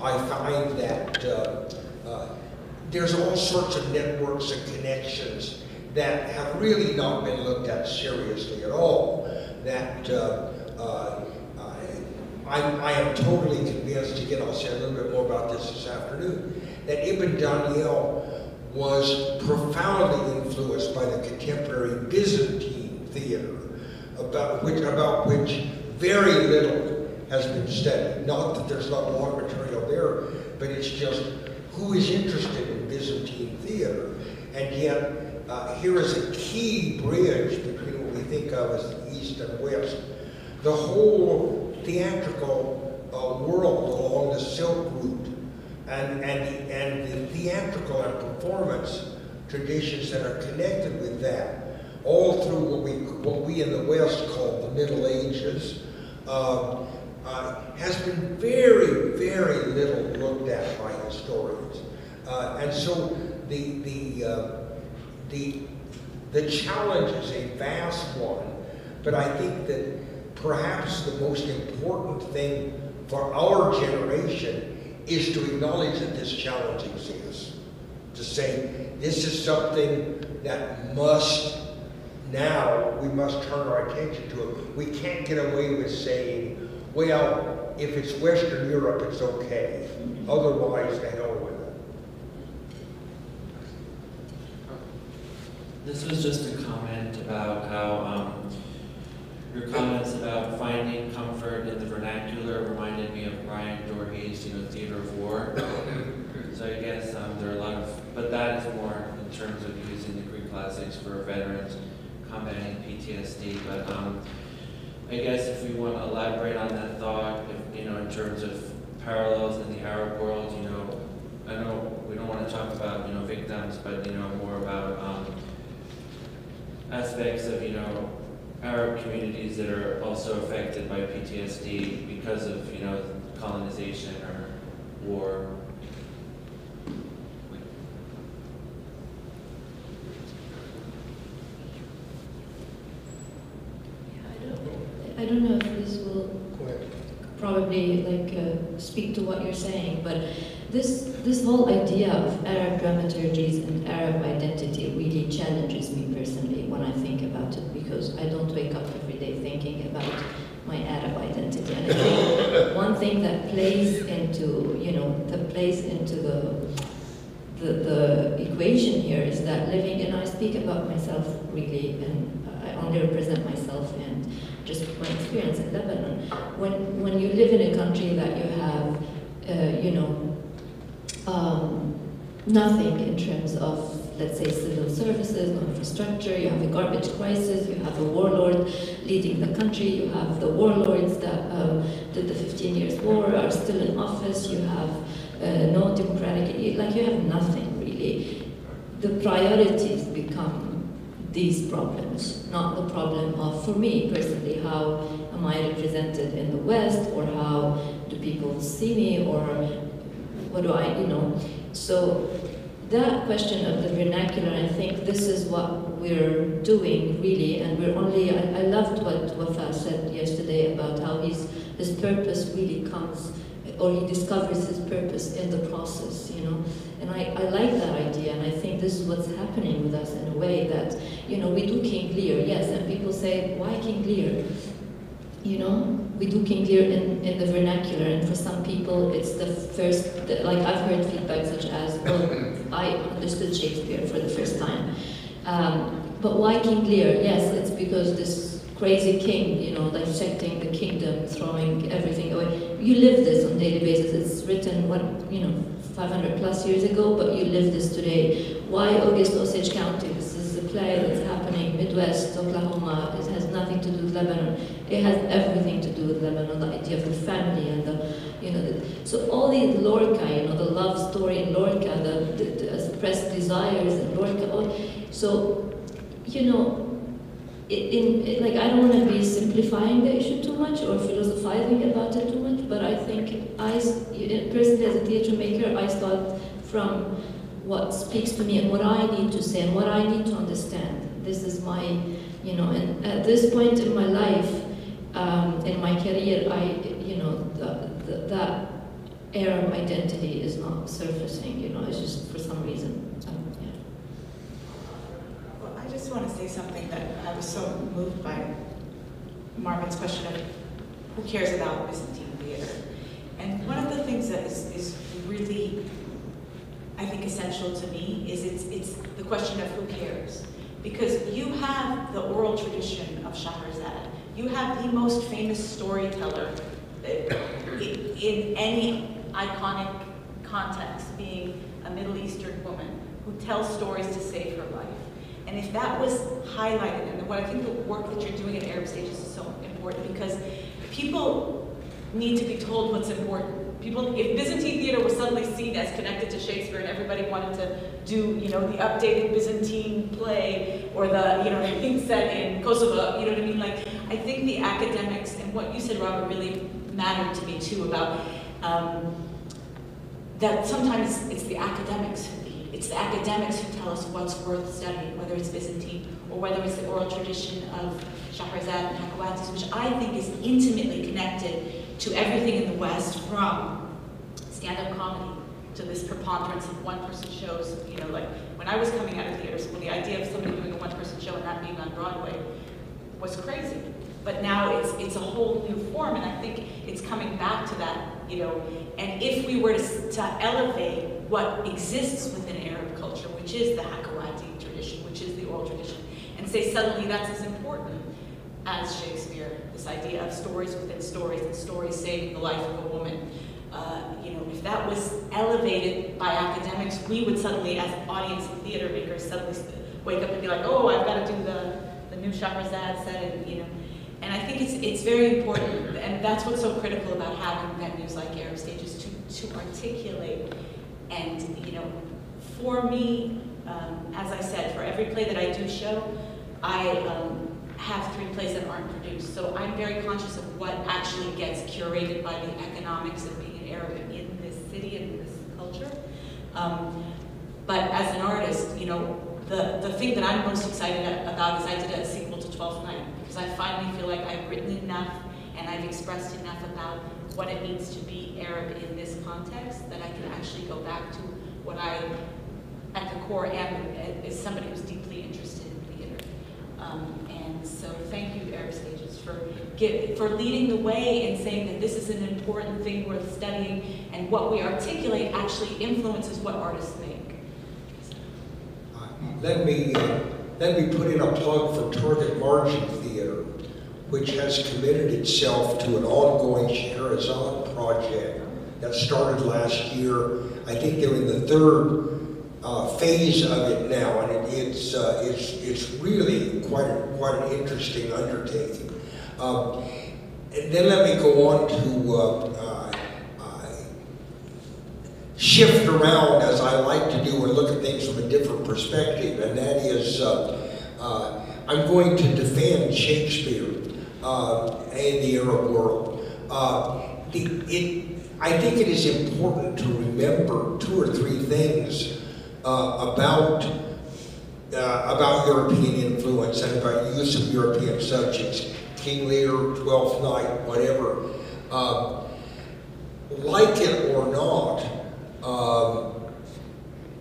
[SPEAKER 1] I find that uh, uh, there's all sorts of networks and connections that have really not been looked at seriously at all. That uh, uh, I, I, am totally convinced, again, I'll say a little bit more about this this afternoon, that Ibn Daniyal was profoundly influenced by the contemporary Byzantine theater, about which, about which very little has been studied. Not that there's not a lot of material there, but it's just who is interested in Byzantine theater. And yet, uh, here is a key bridge between what we think of as the East and West. The whole theatrical uh, world along the Silk Route and, and, and the theatrical and performance traditions that are connected with that, all through what we, what we in the West call the Middle Ages, um, uh, has been very, very little looked at by historians. Uh, and so the, the, uh, the, the challenge is a vast one, but I think that perhaps the most important thing for our generation is to acknowledge that this challenge exists. To say, this is something that must, now, we must turn our attention to it. We can't get away with saying, well, if it's Western Europe, it's okay. Otherwise, the hell with it.
[SPEAKER 9] This was just a comment about how um, your comments about finding comfort in the vernacular reminded me of Bryan Doerries's, you know, Theater of War. so I guess um, there are a lot of, but that is more in terms of using the Greek classics for veterans combating PTSD. But um, I guess if we want to elaborate on that thought, if, you know, in terms of parallels in the Arab world, you know, I know we don't want to talk about, you know, victims, but, you know, more about um, aspects of, you know, Arab communities that are also affected by PTSD because of, you know, colonization or war.
[SPEAKER 5] I don't know if this will probably like uh, speak to what you're saying, but this this whole idea of Arab dramaturgies and Arab identity really challenges me personally when I think about it because I don't wake up every day thinking about my Arab identity. And I think one thing that plays into, you know, that plays into the, the, the equation here is that living, and I speak about myself really, and I only represent myself and just my experience in Lebanon. When, when you live in a country that you have, uh, you know, um, nothing in terms of, let's say, civil services, infrastructure, you have a garbage crisis, you have a warlord leading the country, you have the warlords that um, did the 15 years war are still in office, you have uh, no democratic, like you have nothing really. The priorities become these problems, not the problem of, for me personally, how am I represented in the West, or how do people see me, or what do I, you know. So that question of the vernacular, I think this is what we're doing really, and we're only, I, I loved what Wafa said yesterday about how his, his purpose really comes, or he discovers his purpose in the process, you know. And I, I like that idea, and I think this is what's happening with us in a way that, you know, we do King Lear, yes, and people say, why King Lear? You know, we do King Lear in, in the vernacular, and for some people it's the first, the, like I've heard feedback such as, well, I understood Shakespeare for the first time. Um, but why King Lear? Yes, it's because this crazy king, you know, dissecting the kingdom, throwing everything away. You live this on a daily basis. It's written, what, you know, 500 plus years ago, but you live this today. Why August Osage County? This is a play that's happening Midwest, Oklahoma. It has nothing to do with Lebanon. It has everything to do with Lebanon, the idea of the family and the, you know, the, so all the Lorca, you know, the love story in Lorca, the, the, the suppressed desires in Lorca. All, so, you know, in, in, like I don't want to be simplifying the issue too much or philosophizing about it too much, but I think I, personally as a theatre maker, I start from what speaks to me and what I need to say and what I need to understand. This is my, you know, and at this point in my life, um, in my career, I, you know, the, the, that Arab identity is not surfacing, you know, it's just for some reason.
[SPEAKER 2] Well, I just want to say something that I was so moved by Marvin's question of who cares about Byzantine theater. And one of the things that is, is really, I think, essential to me is it's, it's the question of who cares. Because you have the oral tradition of Shahrazad. You have the most famous storyteller in any iconic context, being a Middle Eastern woman who tells stories to save her life. And if that was highlighted, and what I think the work that you're doing at Arab Stages is so important because people need to be told what's important. People, if Byzantine theater was suddenly seen as connected to Shakespeare and everybody wanted to do, you know, the updated Byzantine play or the, you know, thing set in Kosovo, you know what I mean? Like, I think the academics and what you said, Robert, really mattered to me too about um, that sometimes it's the academics who lead. It's the academics who tell us what's worth studying, whether it's Byzantine or whether it's the oral tradition of Shahrazad and Hakawatis, which I think is intimately connected to everything in the West from stand-up comedy to this preponderance of one-person shows. You know, like when I was coming out of theater school, the idea of somebody doing a one-person show and that being on Broadway was crazy. But now it's it's a whole new form, and I think it's coming back to that. You know, and if we were to, to elevate what exists within Arab culture, which is the Hakawati tradition, which is the oral tradition, and say suddenly that's as important as Shakespeare, this idea of stories within stories and stories saving the life of a woman. Uh, you know, if that was elevated by academics, we would suddenly, as audience and theater makers, suddenly wake up and be like, oh, I've got to do the, the new Shahrazad set, and you know. And I think it's it's very important, and that's what's so critical about having venues like Arab Stages to to articulate. And you know, for me, um, as I said, for every play that I do show, I um, have three plays that aren't produced. So I'm very conscious of what actually gets curated by the economics of being an Arab in this city and in this culture. Um, but as an artist, you know, the, the thing that I'm most excited about is I did a sequel to Twelfth Night because I finally feel like I've written enough and I've expressed enough about what it means to be Arab in this context that I can actually go back to what I, at the core, am is somebody who's deeply interested in theater. Um, and so thank you, Arab Stages, for give, for leading the way and saying that this is an important thing worth studying, and what we articulate actually influences what artists make.
[SPEAKER 1] Let me, uh, let me put in a plug for Target Margin Theater, which has committed itself to an ongoing Scheherazade project that started last year. I think they're in the third uh, phase of it now, and it, it's, uh, it's, it's really quite, a, quite an interesting undertaking. Um, and then let me go on to uh, uh, uh, shift around as I like to do and look at things from a different perspective, and that is uh, I'm going to defend Shakespeare uh, in the Arab world. Uh, it, I think it is important to remember two or three things uh, about uh, about European influence and about use of European subjects, King Lear, Twelfth Night, whatever. Uh, like it or not, um,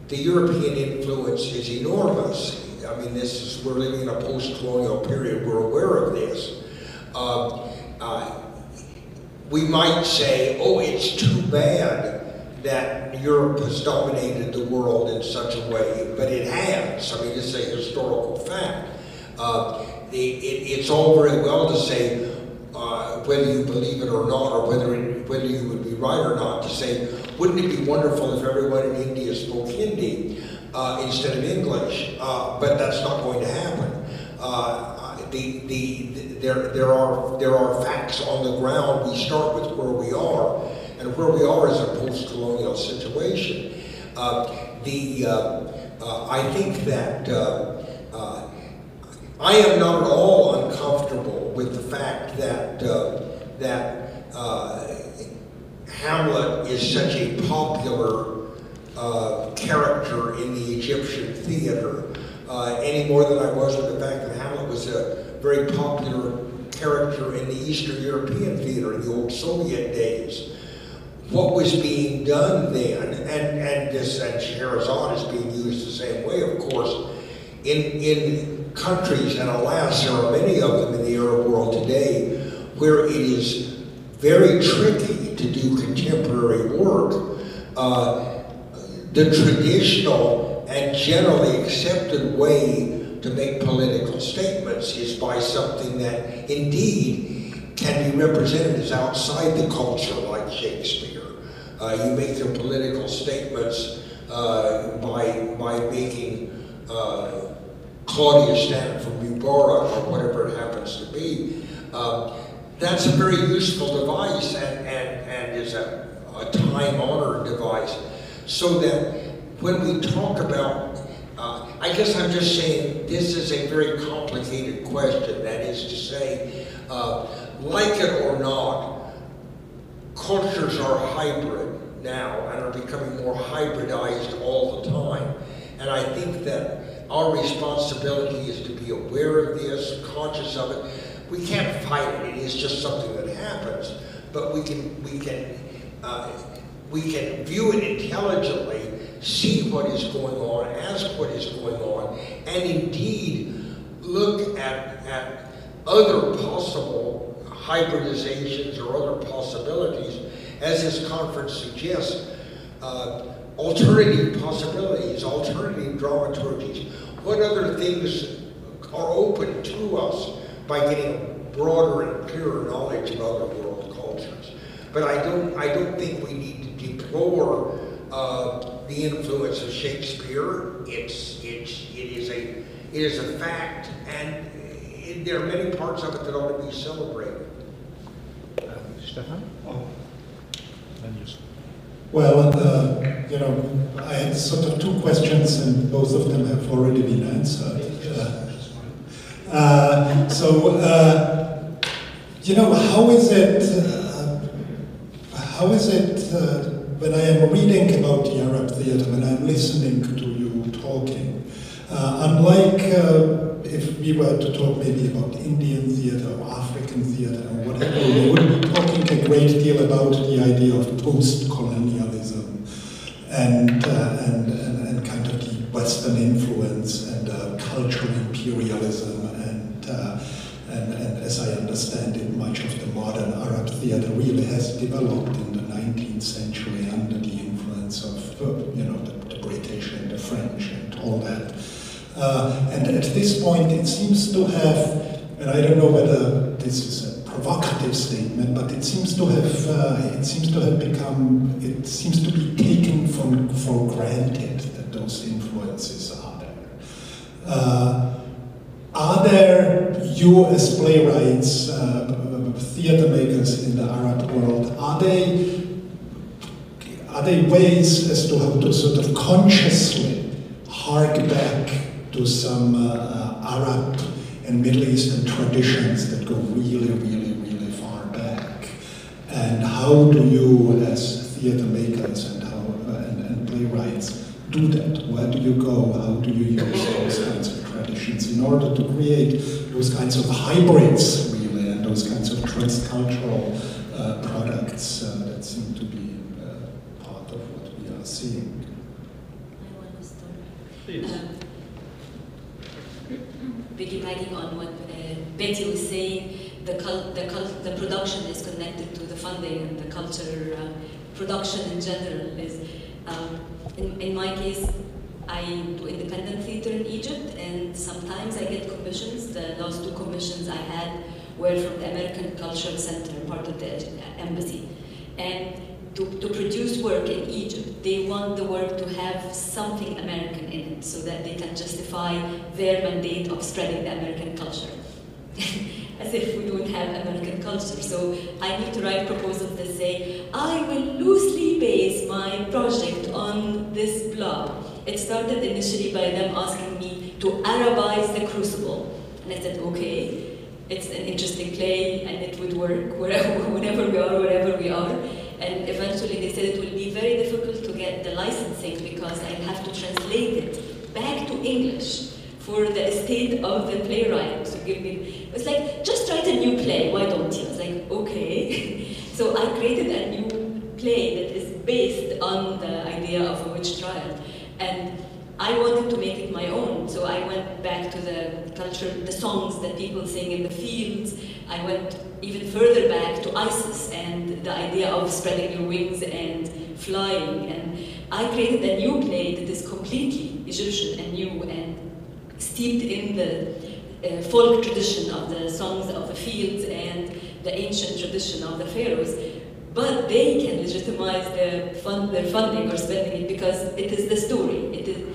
[SPEAKER 1] the European influence is enormous. I mean, this is we're living in a post-colonial period. We're aware of this. Um, uh, we might say, "Oh, it's too bad that Europe has dominated the world in such a way," but it has. I mean, it's a historical fact. Uh, it, it, it's all very well to say uh, whether you believe it or not, or whether it, whether you would be right or not. To say, wouldn't it be wonderful if everyone in India spoke Hindi uh, instead of English? Uh, but that's not going to happen. Uh, the, the, there, there, are, there are facts on the ground. We start with where we are, and where we are is a post-colonial situation. Uh, the, uh, uh, I think that I am not at all uncomfortable with the fact that that Hamlet is such a popular uh, character in the Egyptian theater, uh, any more than I was with the fact that Hamlet was a very popular character in the Eastern European theater in the old Soviet days. What was being done then, and, and this and Scheherazade is being used the same way, of course, in, in countries, and alas, there are many of them in the Arab world today, where it is very tricky to do contemporary work. Uh, the traditional and generally accepted way to make political statements is by something that indeed can be represented as outside the culture, like Shakespeare. Uh, you make your political statements uh, by, by making uh, Claudia stand for Mubarak or whatever it happens to be. Uh, that's a very useful device and, and, and is a, a time-honored device. So that when we talk about, uh, I guess I'm just saying this is a very complicated question. That is to say, uh, like it or not, cultures are hybrid now and are becoming more hybridized all the time. And I think that our responsibility is to be aware of this, conscious of it. We can't fight it. It is just something that happens. But we can we can uh, we can view it intelligently, see what is going on, ask what is going on, and indeed look at at other possible hybridizations or other possibilities, as this conference suggests. Uh, alternative possibilities, alternative dramaturgies. What other things are open to us by getting broader and clearer knowledge of other world cultures? But I don't, I don't think we need to deplore uh, the influence of Shakespeare. It's, it's, it is a, it is a fact, and it, there are many parts of it that ought to be celebrated.
[SPEAKER 3] Uh, Stefan? Oh. Then you.
[SPEAKER 10] Well, uh, you know, I had sort of two questions, and both of them have already been answered. Uh, uh, so, uh, you know, how is it? Uh, how is it uh, when I am reading about the Arab theater, when I'm listening to you talking? unlike if we were to talk maybe about Indian theater or African theater or whatever, we would be talking a great deal about the idea of post-colonialism and, uh, and, and, and, kind of the Western influence and uh, cultural imperialism and, uh, And, and as I understand it, much of the modern Arab theater really has developed in the 19th century under the influence of, uh, you know, the, the British and the French and all that. Uh, and at this point, it seems to have, and I don't know whether this is a provocative statement, but it seems to have, uh, it seems to have become, it seems to be taken from, for granted that those influences are there. Uh, are there, you as playwrights, uh, theater makers in the Arab world, are they, are there ways as to how to sort of consciously hark back to some uh, uh, Arab and Middle Eastern traditions that go really, really, really far back? And how do you, as theater makers and, how, uh, and, and playwrights, do that? Where do you go? How do you use those kinds of traditions in order to create those kinds of hybrids, really, and those kinds of transcultural uh, products uh, that seem to be uh, part of what we are seeing?
[SPEAKER 4] I want to start.
[SPEAKER 3] Please.
[SPEAKER 4] Um, piggybacking on what uh, Betty was saying, the, cul- the, cul- the production is connected to the funding and the culture uh, production in general is, um, in, in my case, I do independent theater in Egypt and sometimes I get commissions. The last two commissions I had were from the American Cultural Center, part of the embassy. And to, to produce work in Egypt, they want the work to have something American in it so that they can justify their mandate of spreading the American culture. As if we don't have American culture. So I need to write proposals that say, I will loosely base my project on this blog. It started initially by them asking me to Arabize the crucible. And I said, okay, it's an interesting play and it would work wherever, whenever we are, wherever we are. And eventually they said it will be very difficult to get the licensing because I have to translate it back to English for the estate of the playwright to give me. It was like, just write a new play, why don't you? I was like, okay. so I created a new play that is based on the idea of a witch trial. And I wanted to make it my own, so I went back to the culture, the songs that people sing in the fields. I went even further back to Isis and the idea of spreading your wings and flying. And I created a new play that is completely Egyptian and new and steeped in the uh, folk tradition of the songs of the fields and the ancient tradition of the pharaohs but they can legitimize their, fund, their funding or spending it because it is the story. It is,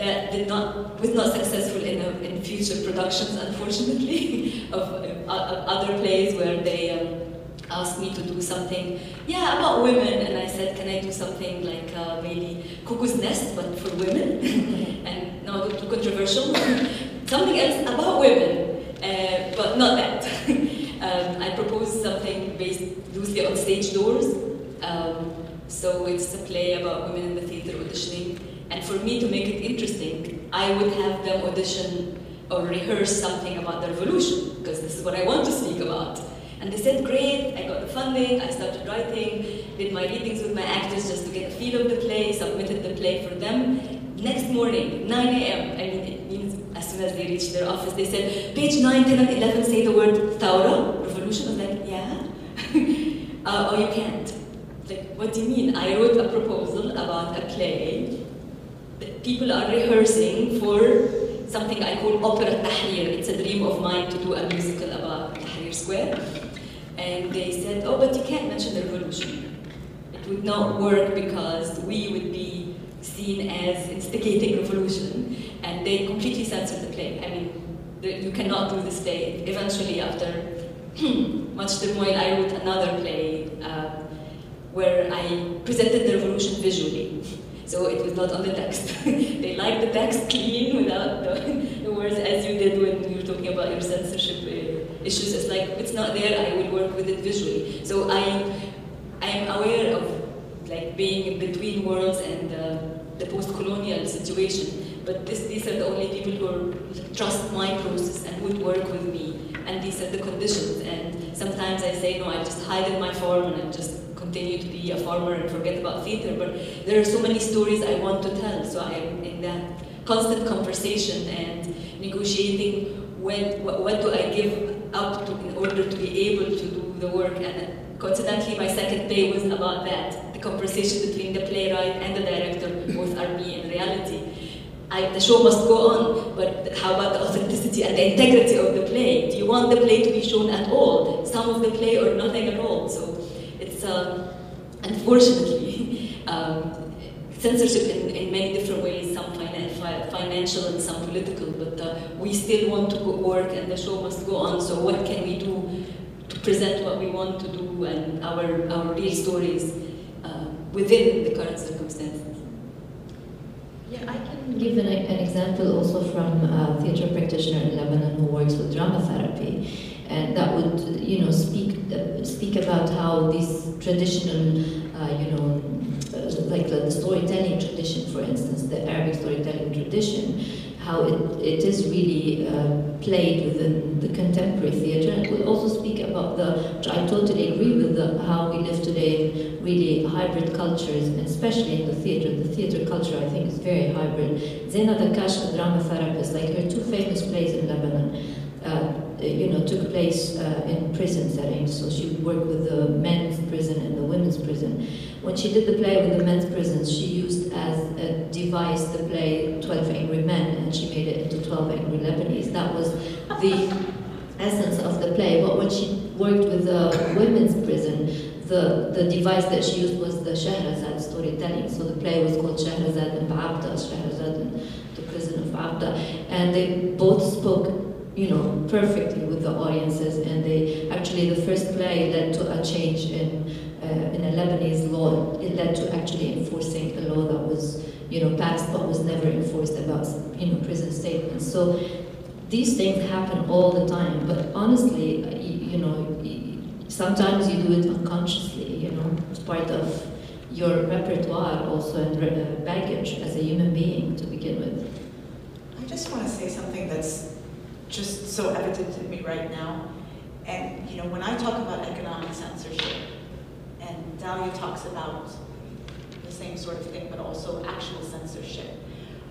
[SPEAKER 4] that did not, was not successful in, a, in future productions, unfortunately, of, of, other plays where they um, asked me to do something, yeah, about women, and I said, can I do something like uh, maybe Cuckoo's Nest, but for women? and no, too controversial. something else about women, uh, but not that. um, I proposed something based loosely on stage doors. Um, so it's a play about women in the theater auditioning. And for me to make it interesting, I would have them audition or rehearse something about the revolution, because this is what I want to speak about. And they said, great, I got the funding, I started writing, did my readings with my actors just to get a feel of the play, submitted the play for them. Next morning, 9 a.m., I mean, it means as soon as they reached their office, they said, page 9, 10, and 11 say the word Thawra, revolution. I was like, yeah? uh, oh, you can't. Like, what do you mean? I wrote a proposal about a play people are rehearsing for something I call Opera Tahrir. It's a dream of mine to do a musical about Tahrir Square. And they said, oh, but you can't mention the revolution. It would not work because we would be seen as instigating revolution. And they completely censored the play. I mean, you cannot do this play. Eventually, after much turmoil, I wrote another play uh, where I presented the revolution visually. So it was not on the text. they like the text clean without the, the, words as you did when you were talking about your censorship uh, issues. It's like, it's not there, I will work with it visually. So I, I am aware of like being in between worlds and uh, the post-colonial situation. But this, these are the only people who are, trust my process and would work with me. And these are the conditions. And sometimes I say, no, I just hide in my form and I just continue to be a farmer and forget about theater, but there are so many stories I want to tell, so I am in that constant conversation and negotiating when, what, do I give up to in order to be able to do the work? And coincidentally, my second play was about that, the conversation between the playwright and the director, both are me in reality. I, the show must go on, but how about the authenticity and the integrity of the play? Do you want the play to be shown at all? Some of the play or nothing at all? So it's, uh, unfortunately, um, censorship in, in many different ways, some finan- financial and some political, but uh, we still want to work and the show must go on, so what can we do to present what we want to do and our, our real stories uh, within the current circumstances?
[SPEAKER 5] Yeah, I can give an, an example also from a theater practitioner in Lebanon who works with drama therapy, and that would, you know, speak speak about how these traditional, uh, you know, uh, like the, storytelling tradition, for instance, the Arabic storytelling tradition, how it, it is really uh, played within the contemporary theater. And we'll also speak about the, which I totally agree with, the, how we live today in really hybrid cultures, and especially in the theater. The theater culture, I think, is very hybrid. Zeina Daccache, a drama therapist, like her two famous plays in Lebanon, uh, you know, took place uh, in prison settings. So she worked with the men's prison and the women's prison. When she did the play with the men's prisons, she used as a device the play 12 Angry Men, and she made it into 12 Angry Lebanese. That was the essence of the play. But when she worked with the women's prison, the, the device that she used was the Shahrazad storytelling. So the play was called Shahrazad and Ba'abda, Shahrazad and the prison of Ba'abda. And they both spoke you know, perfectly with the audiences, and they actually the first play led to a change in uh, in a Lebanese law. It led to actually enforcing a law that was you know passed but was never enforced about you know prison statements. So these things happen all the time, but honestly, you, you know, sometimes you do it unconsciously. You know, it's part of your repertoire also and uh, baggage as a human being to begin with.
[SPEAKER 2] I just want to say something that's just so evident to me right now. And, you know, when I talk about economic censorship, and Dalia talks about the same sort of thing, but also actual censorship,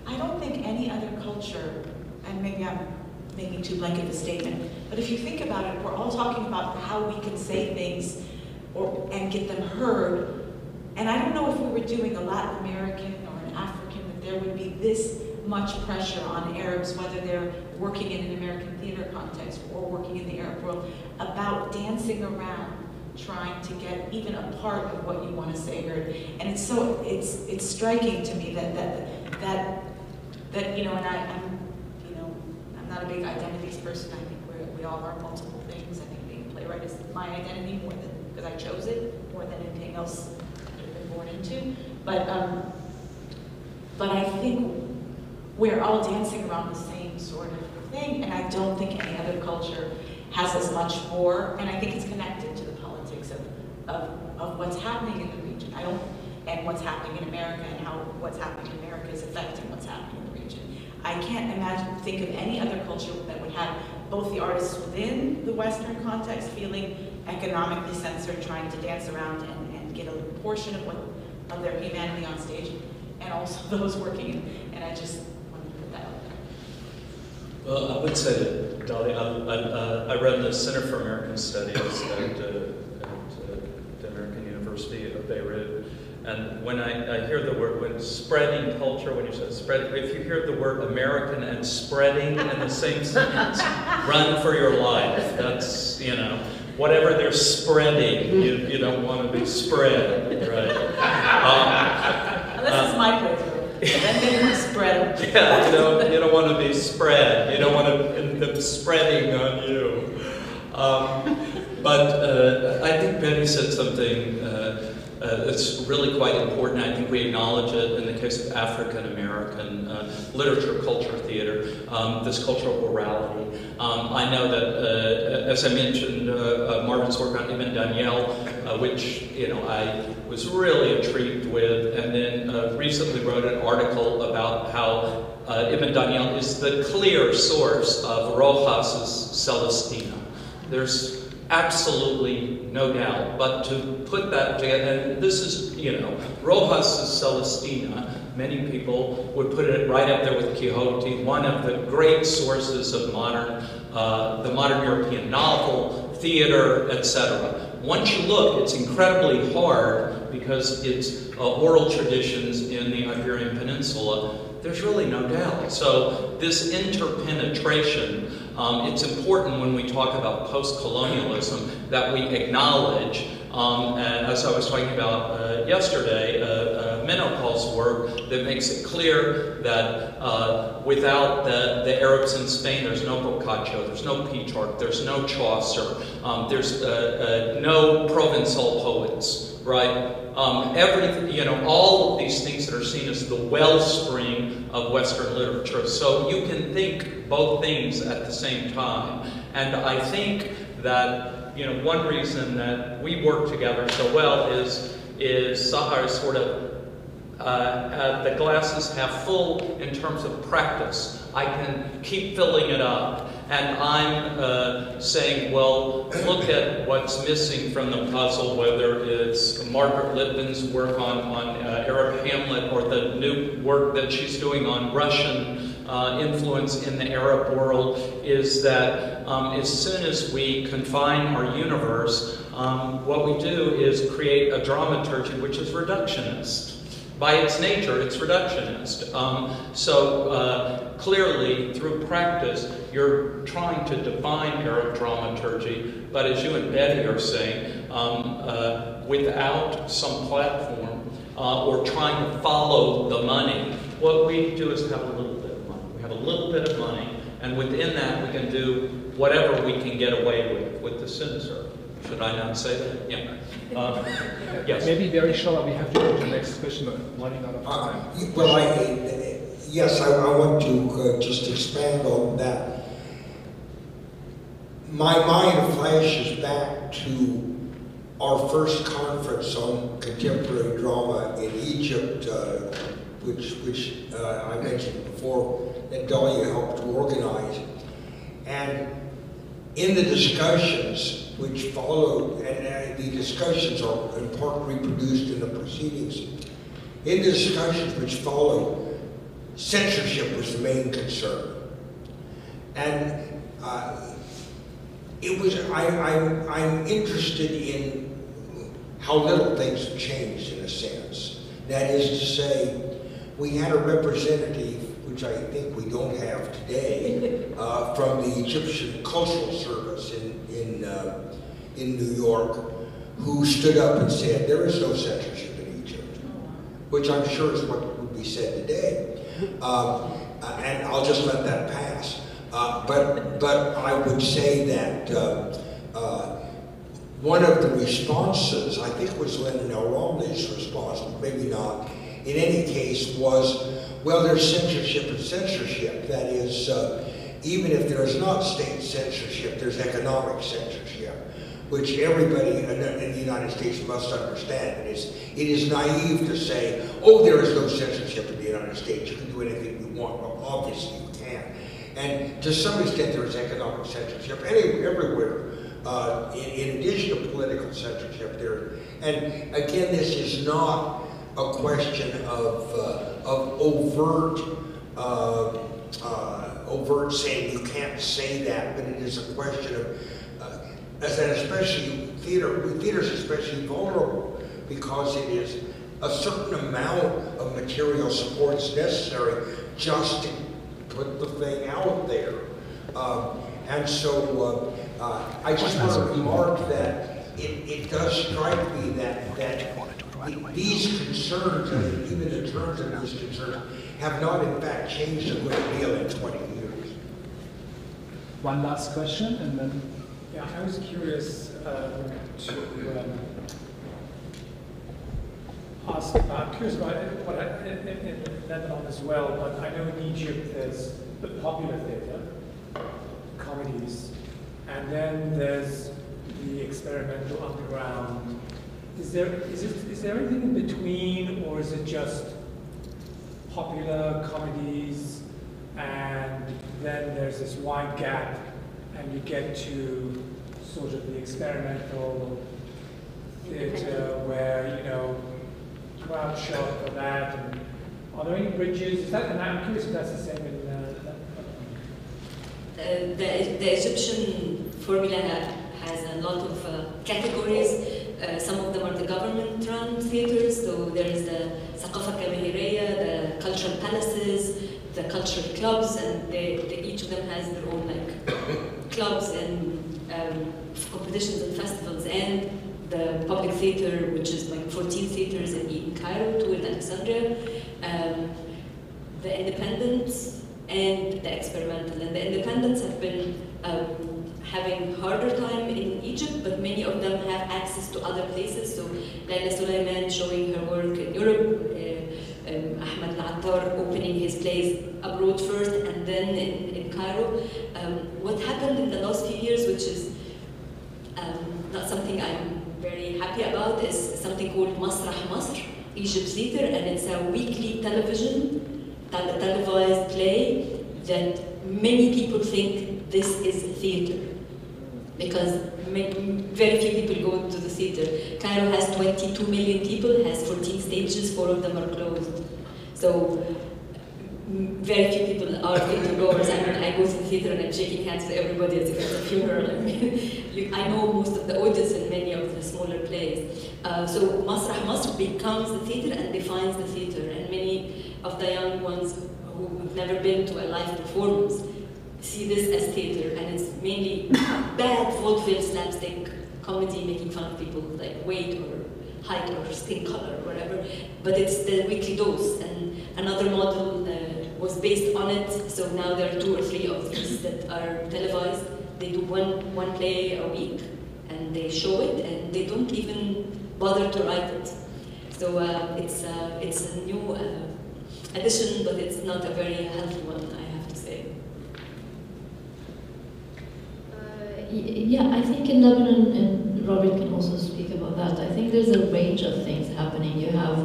[SPEAKER 2] I don't think any other culture, and maybe I'm making too blanket of a statement, but if you think about it, we're all talking about how we can say things or, and get them heard. And I don't know if we were doing a Latin American or an African, that there would be this much pressure on Arabs, whether they're working in an American theater context or working in the Arab world, about dancing around trying to get even a part of what you want to say heard. And it's so it's it's striking to me that that that that you know, and I, I'm you know, I'm not a big identities person. I think we we all are multiple things. I think being a playwright is my identity more than because I chose it more than anything else I've been born into. But um, but I think we're all dancing around the same sort of thing, and I don't think any other culture has as much more, and I think it's connected to the politics of, of, of what's happening in the region. I don't, and what's happening in America and how what's happening in America is affecting what's happening in the region. I can't imagine, think of any other culture that would have both the artists within the Western context feeling economically censored, trying to dance around and, and get a portion of what of their humanity on stage, and also those working. And I just
[SPEAKER 6] well, I would say Dalia, I, I, uh, I run the Center for American Studies at, uh, at uh, the American University of Beirut. And when I, I, hear the word, when spreading culture, when you say spread, if you hear the word American and spreading in the same sentence, run for your life. That's, you know, whatever they're spreading, you, you don't want to be spread, right?
[SPEAKER 2] Um, Unless it's my place. Spread
[SPEAKER 6] them. Yeah, you don't, you don't want to be spread. You don't want to them spreading on you. Um, but uh, I think Betty said something uh, uh, that's really quite important. I think we acknowledge it in the case of African American uh, literature, culture, theater, um, this cultural orality. Um, I know that, uh, as I mentioned, uh, uh, Marvin's work on Ibn Daniyal, uh, which you know I was really intrigued with, and then recently wrote an article about how Ibn Daniyal is the clear source of Rojas' Celestina. There's Absolutely no doubt. But to put that together, and this is, you know, Rojas' Celestina many people would put it right up there with Quixote, one of the great sources of modern, uh, the modern European novel, theater, etc. Once you look, it's incredibly hard because it's uh, oral traditions in the Iberian Peninsula. There's really no doubt. So this interpenetration, um, it's important when we talk about post-colonialism that we acknowledge um, as I was talking about uh, yesterday, uh, uh, Menocal's work that makes it clear that uh, without the, the Arabs in Spain, there's no Boccaccio, there's no Petrarch, there's no Chaucer, um, there's uh, uh, no Provençal poets, right? Um, everything, you know, all of these things that are seen as the wellspring of Western literature. So you can think both things at the same time. And I think that you know, one reason that we work together so well is, is Sahar is sort of, uh, uh, the glasses have full in terms of practice. I can keep filling it up. And I'm uh, saying, well, look at what's missing from the puzzle, whether it's Margaret Litvin's work on, on uh, Arab Hamlet or the new work that she's doing on Russian uh, influence in the Arab world is that um, as soon as we confine our universe, um, what we do is create a dramaturgy which is reductionist. By its nature, it's reductionist. Um, so uh, clearly, through practice, you're trying to define Arab dramaturgy, but as you and Betty are saying, um, uh, without some platform uh, or trying to follow the money, what we do is have a little bit of money. We have a little bit of money, and within that we can do whatever we can get away with with the censor. Should I not say that? Yeah. Um, yes.
[SPEAKER 3] Maybe very short. We have to go to the next question, but running out of time.
[SPEAKER 1] Uh, well, I, yes, I, I want to uh, just expand on that. My mind flashes back to our first conference on contemporary drama in Egypt, uh, which, which uh, I mentioned before, that Dalia helped to organize. And in the discussions which followed, and the discussions are in part reproduced in the proceedings, in the discussions which followed, censorship was the main concern. And uh, it was, I, I, I'm interested in how little things have changed in a sense. That is to say, we had a representative which I think we don't have today, uh, from the Egyptian Cultural Service in, in, uh, in New York, who stood up and said, there is no censorship in Egypt, which I'm sure is what would be said today. Um, uh, and I'll just let that pass. Uh, but, but I would say that uh, uh, one of the responses, I think was Lenin El-Ramly's response, maybe not, in any case, was well, there's censorship and censorship. That is, uh, even if there's not state censorship, there's economic censorship, which everybody in the United States must understand. It is, it is naive to say, oh, there is no censorship in the United States. You can do anything you want. Well, obviously you can. And to some extent, there is economic censorship any, everywhere. Uh, in, in addition to political censorship, there. And again, this is not a question of, uh, of overt, uh, uh, overt saying you can't say that, but it is a question of, as an especially theater, theater is especially vulnerable because it is a certain amount of material support is necessary just to put the thing out there. Um, and so uh, uh, I just want to remark that it, it does strike me that, that these concerns, even the terms of these concerns, have not in fact changed a great deal in 20 years.
[SPEAKER 3] One last question, and then.
[SPEAKER 11] Yeah, I was curious uh, to um, ask, I'm curious about what I, in, in Lebanon as well, but I know in Egypt there's the popular theater, comedies, and then there's the experimental underground. Is there, is, it, is there anything in between, or is it just popular comedies, and then there's this wide gap, and you get to sort of the experimental theatre where, you know, crowd shot for that, and Are there any bridges? Is that, and I'm curious if that's the same in, uh,
[SPEAKER 4] Uh, the, the Egyptian formula has a lot of uh, categories. Uh, some of them are the government-run theaters, so there is the Saqafa Kamahiriya, the cultural palaces, the cultural clubs, and they, they, each of them has their own like clubs and um, competitions and festivals, and the public theater, which is like 14 theaters in, Cairo, two in Alexandria, um, the independents and the experimental. And the independents have been um, having harder time in Egypt, but many of them have access to other places. So Laila Sulaiman showing her work in Europe, uh, um, Ahmed Al-Attar opening his plays abroad first and then in, in Cairo. Um, what happened in the last few years, which is um, not something I'm very happy about, is something called Masrah Masr, Egypt Theatre, and it's a weekly television, tele- televised play that many people think this is theatre because very few people go to the theatre. Cairo has 22 million people, has 14 stages, four of them are closed. So very few people are theatre goers. I mean, I go to the theatre and I'm shaking hands with everybody as if it's a funeral. I mean, you, I know most of the audience in many of the smaller plays. Uh, so Masrah Masr becomes the theatre and defines the theatre. And many of the young ones who have never been to a live performance see this as theatre, and it's mainly bad vaudeville slapstick comedy making fun of people like weight or height or skin color or whatever. But it's the weekly dose, and another model uh, was based on it. So now there are two or three of these that are televised. They do one one play a week, and they show it, and they don't even bother to write it. So uh, it's uh, it's a new uh, addition, but it's not a very healthy one, I have to say.
[SPEAKER 5] Y- Yeah, I think in Lebanon, and Robert can also about that, I think there's a range of things happening. You have,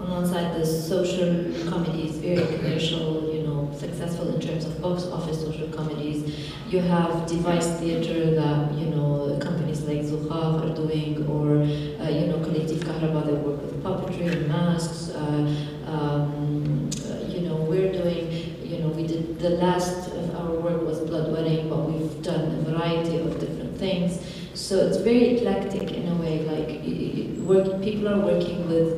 [SPEAKER 5] on one side, the social comedies, very commercial, you know, successful in terms of box office social comedies. You have device theater that, you know, companies like Zoukak are doing, or, uh, you know, Collective Kahraba, they work with puppetry and masks. Uh, um, you know, we're doing, you know, we did, the last of our work was Blood Wedding, but we've done a variety of different things. So it's very eclectic in a way, like y- y- work, people are working with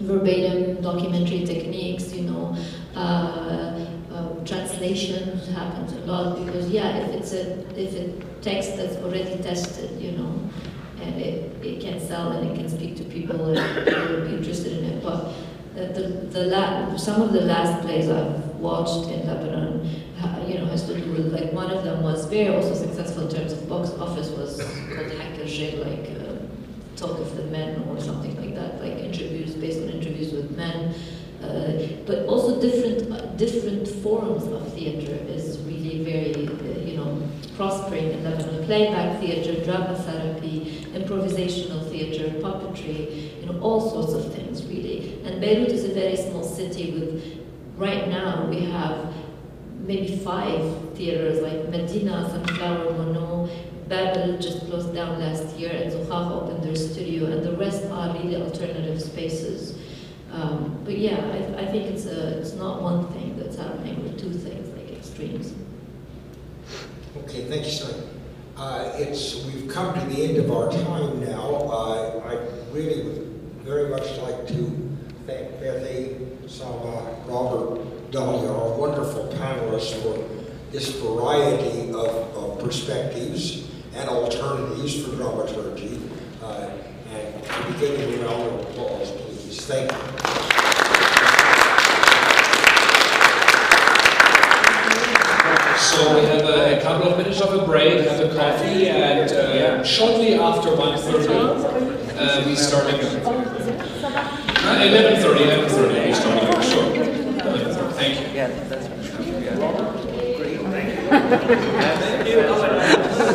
[SPEAKER 5] verbatim documentary techniques, you know, uh, um, translation happens a lot because yeah, if it's a if a text that's already tested, you know, and it, it can sell and it can speak to people and people will be interested in it. But the the, la- some of the last plays I've watched in Lebanon, you know, has to do with like one of them was very also successful in terms of box office was called Hacker like uh, Talk of the Men or something like that, like interviews based on interviews with men. Uh, but also different uh, different forms of theater is really very uh, you know prospering in Lebanon. Playback theater, drama therapy, improvisational theater, puppetry, you know all sorts of things really. And Beirut is a very small city with right now we have maybe five theaters like Medina, Sunflower, Mono, Babel just closed down last year, and Zoukak opened their studio, and the rest are really alternative spaces. Um, but yeah, I, I think it's a, it's not one thing that's happening, but two things, like extremes.
[SPEAKER 1] Okay, thank you, son. Uh, it's, we've come to the end of our time now. Uh, I really would very much like to thank Beth A. Sama, Robert Dalia, our wonderful panelists for this variety of, of perspectives and alternatives for dramaturgy. Uh, and to begin with a round of applause, please. Thank you.
[SPEAKER 3] So we have a, a couple of minutes of a break, have a coffee, and uh, shortly after 1.30, uh, we start again. Uh, 11.30, 11.30, we start again, sure. Thank you.
[SPEAKER 12] Yeah, that's, yeah. Great. Thank you.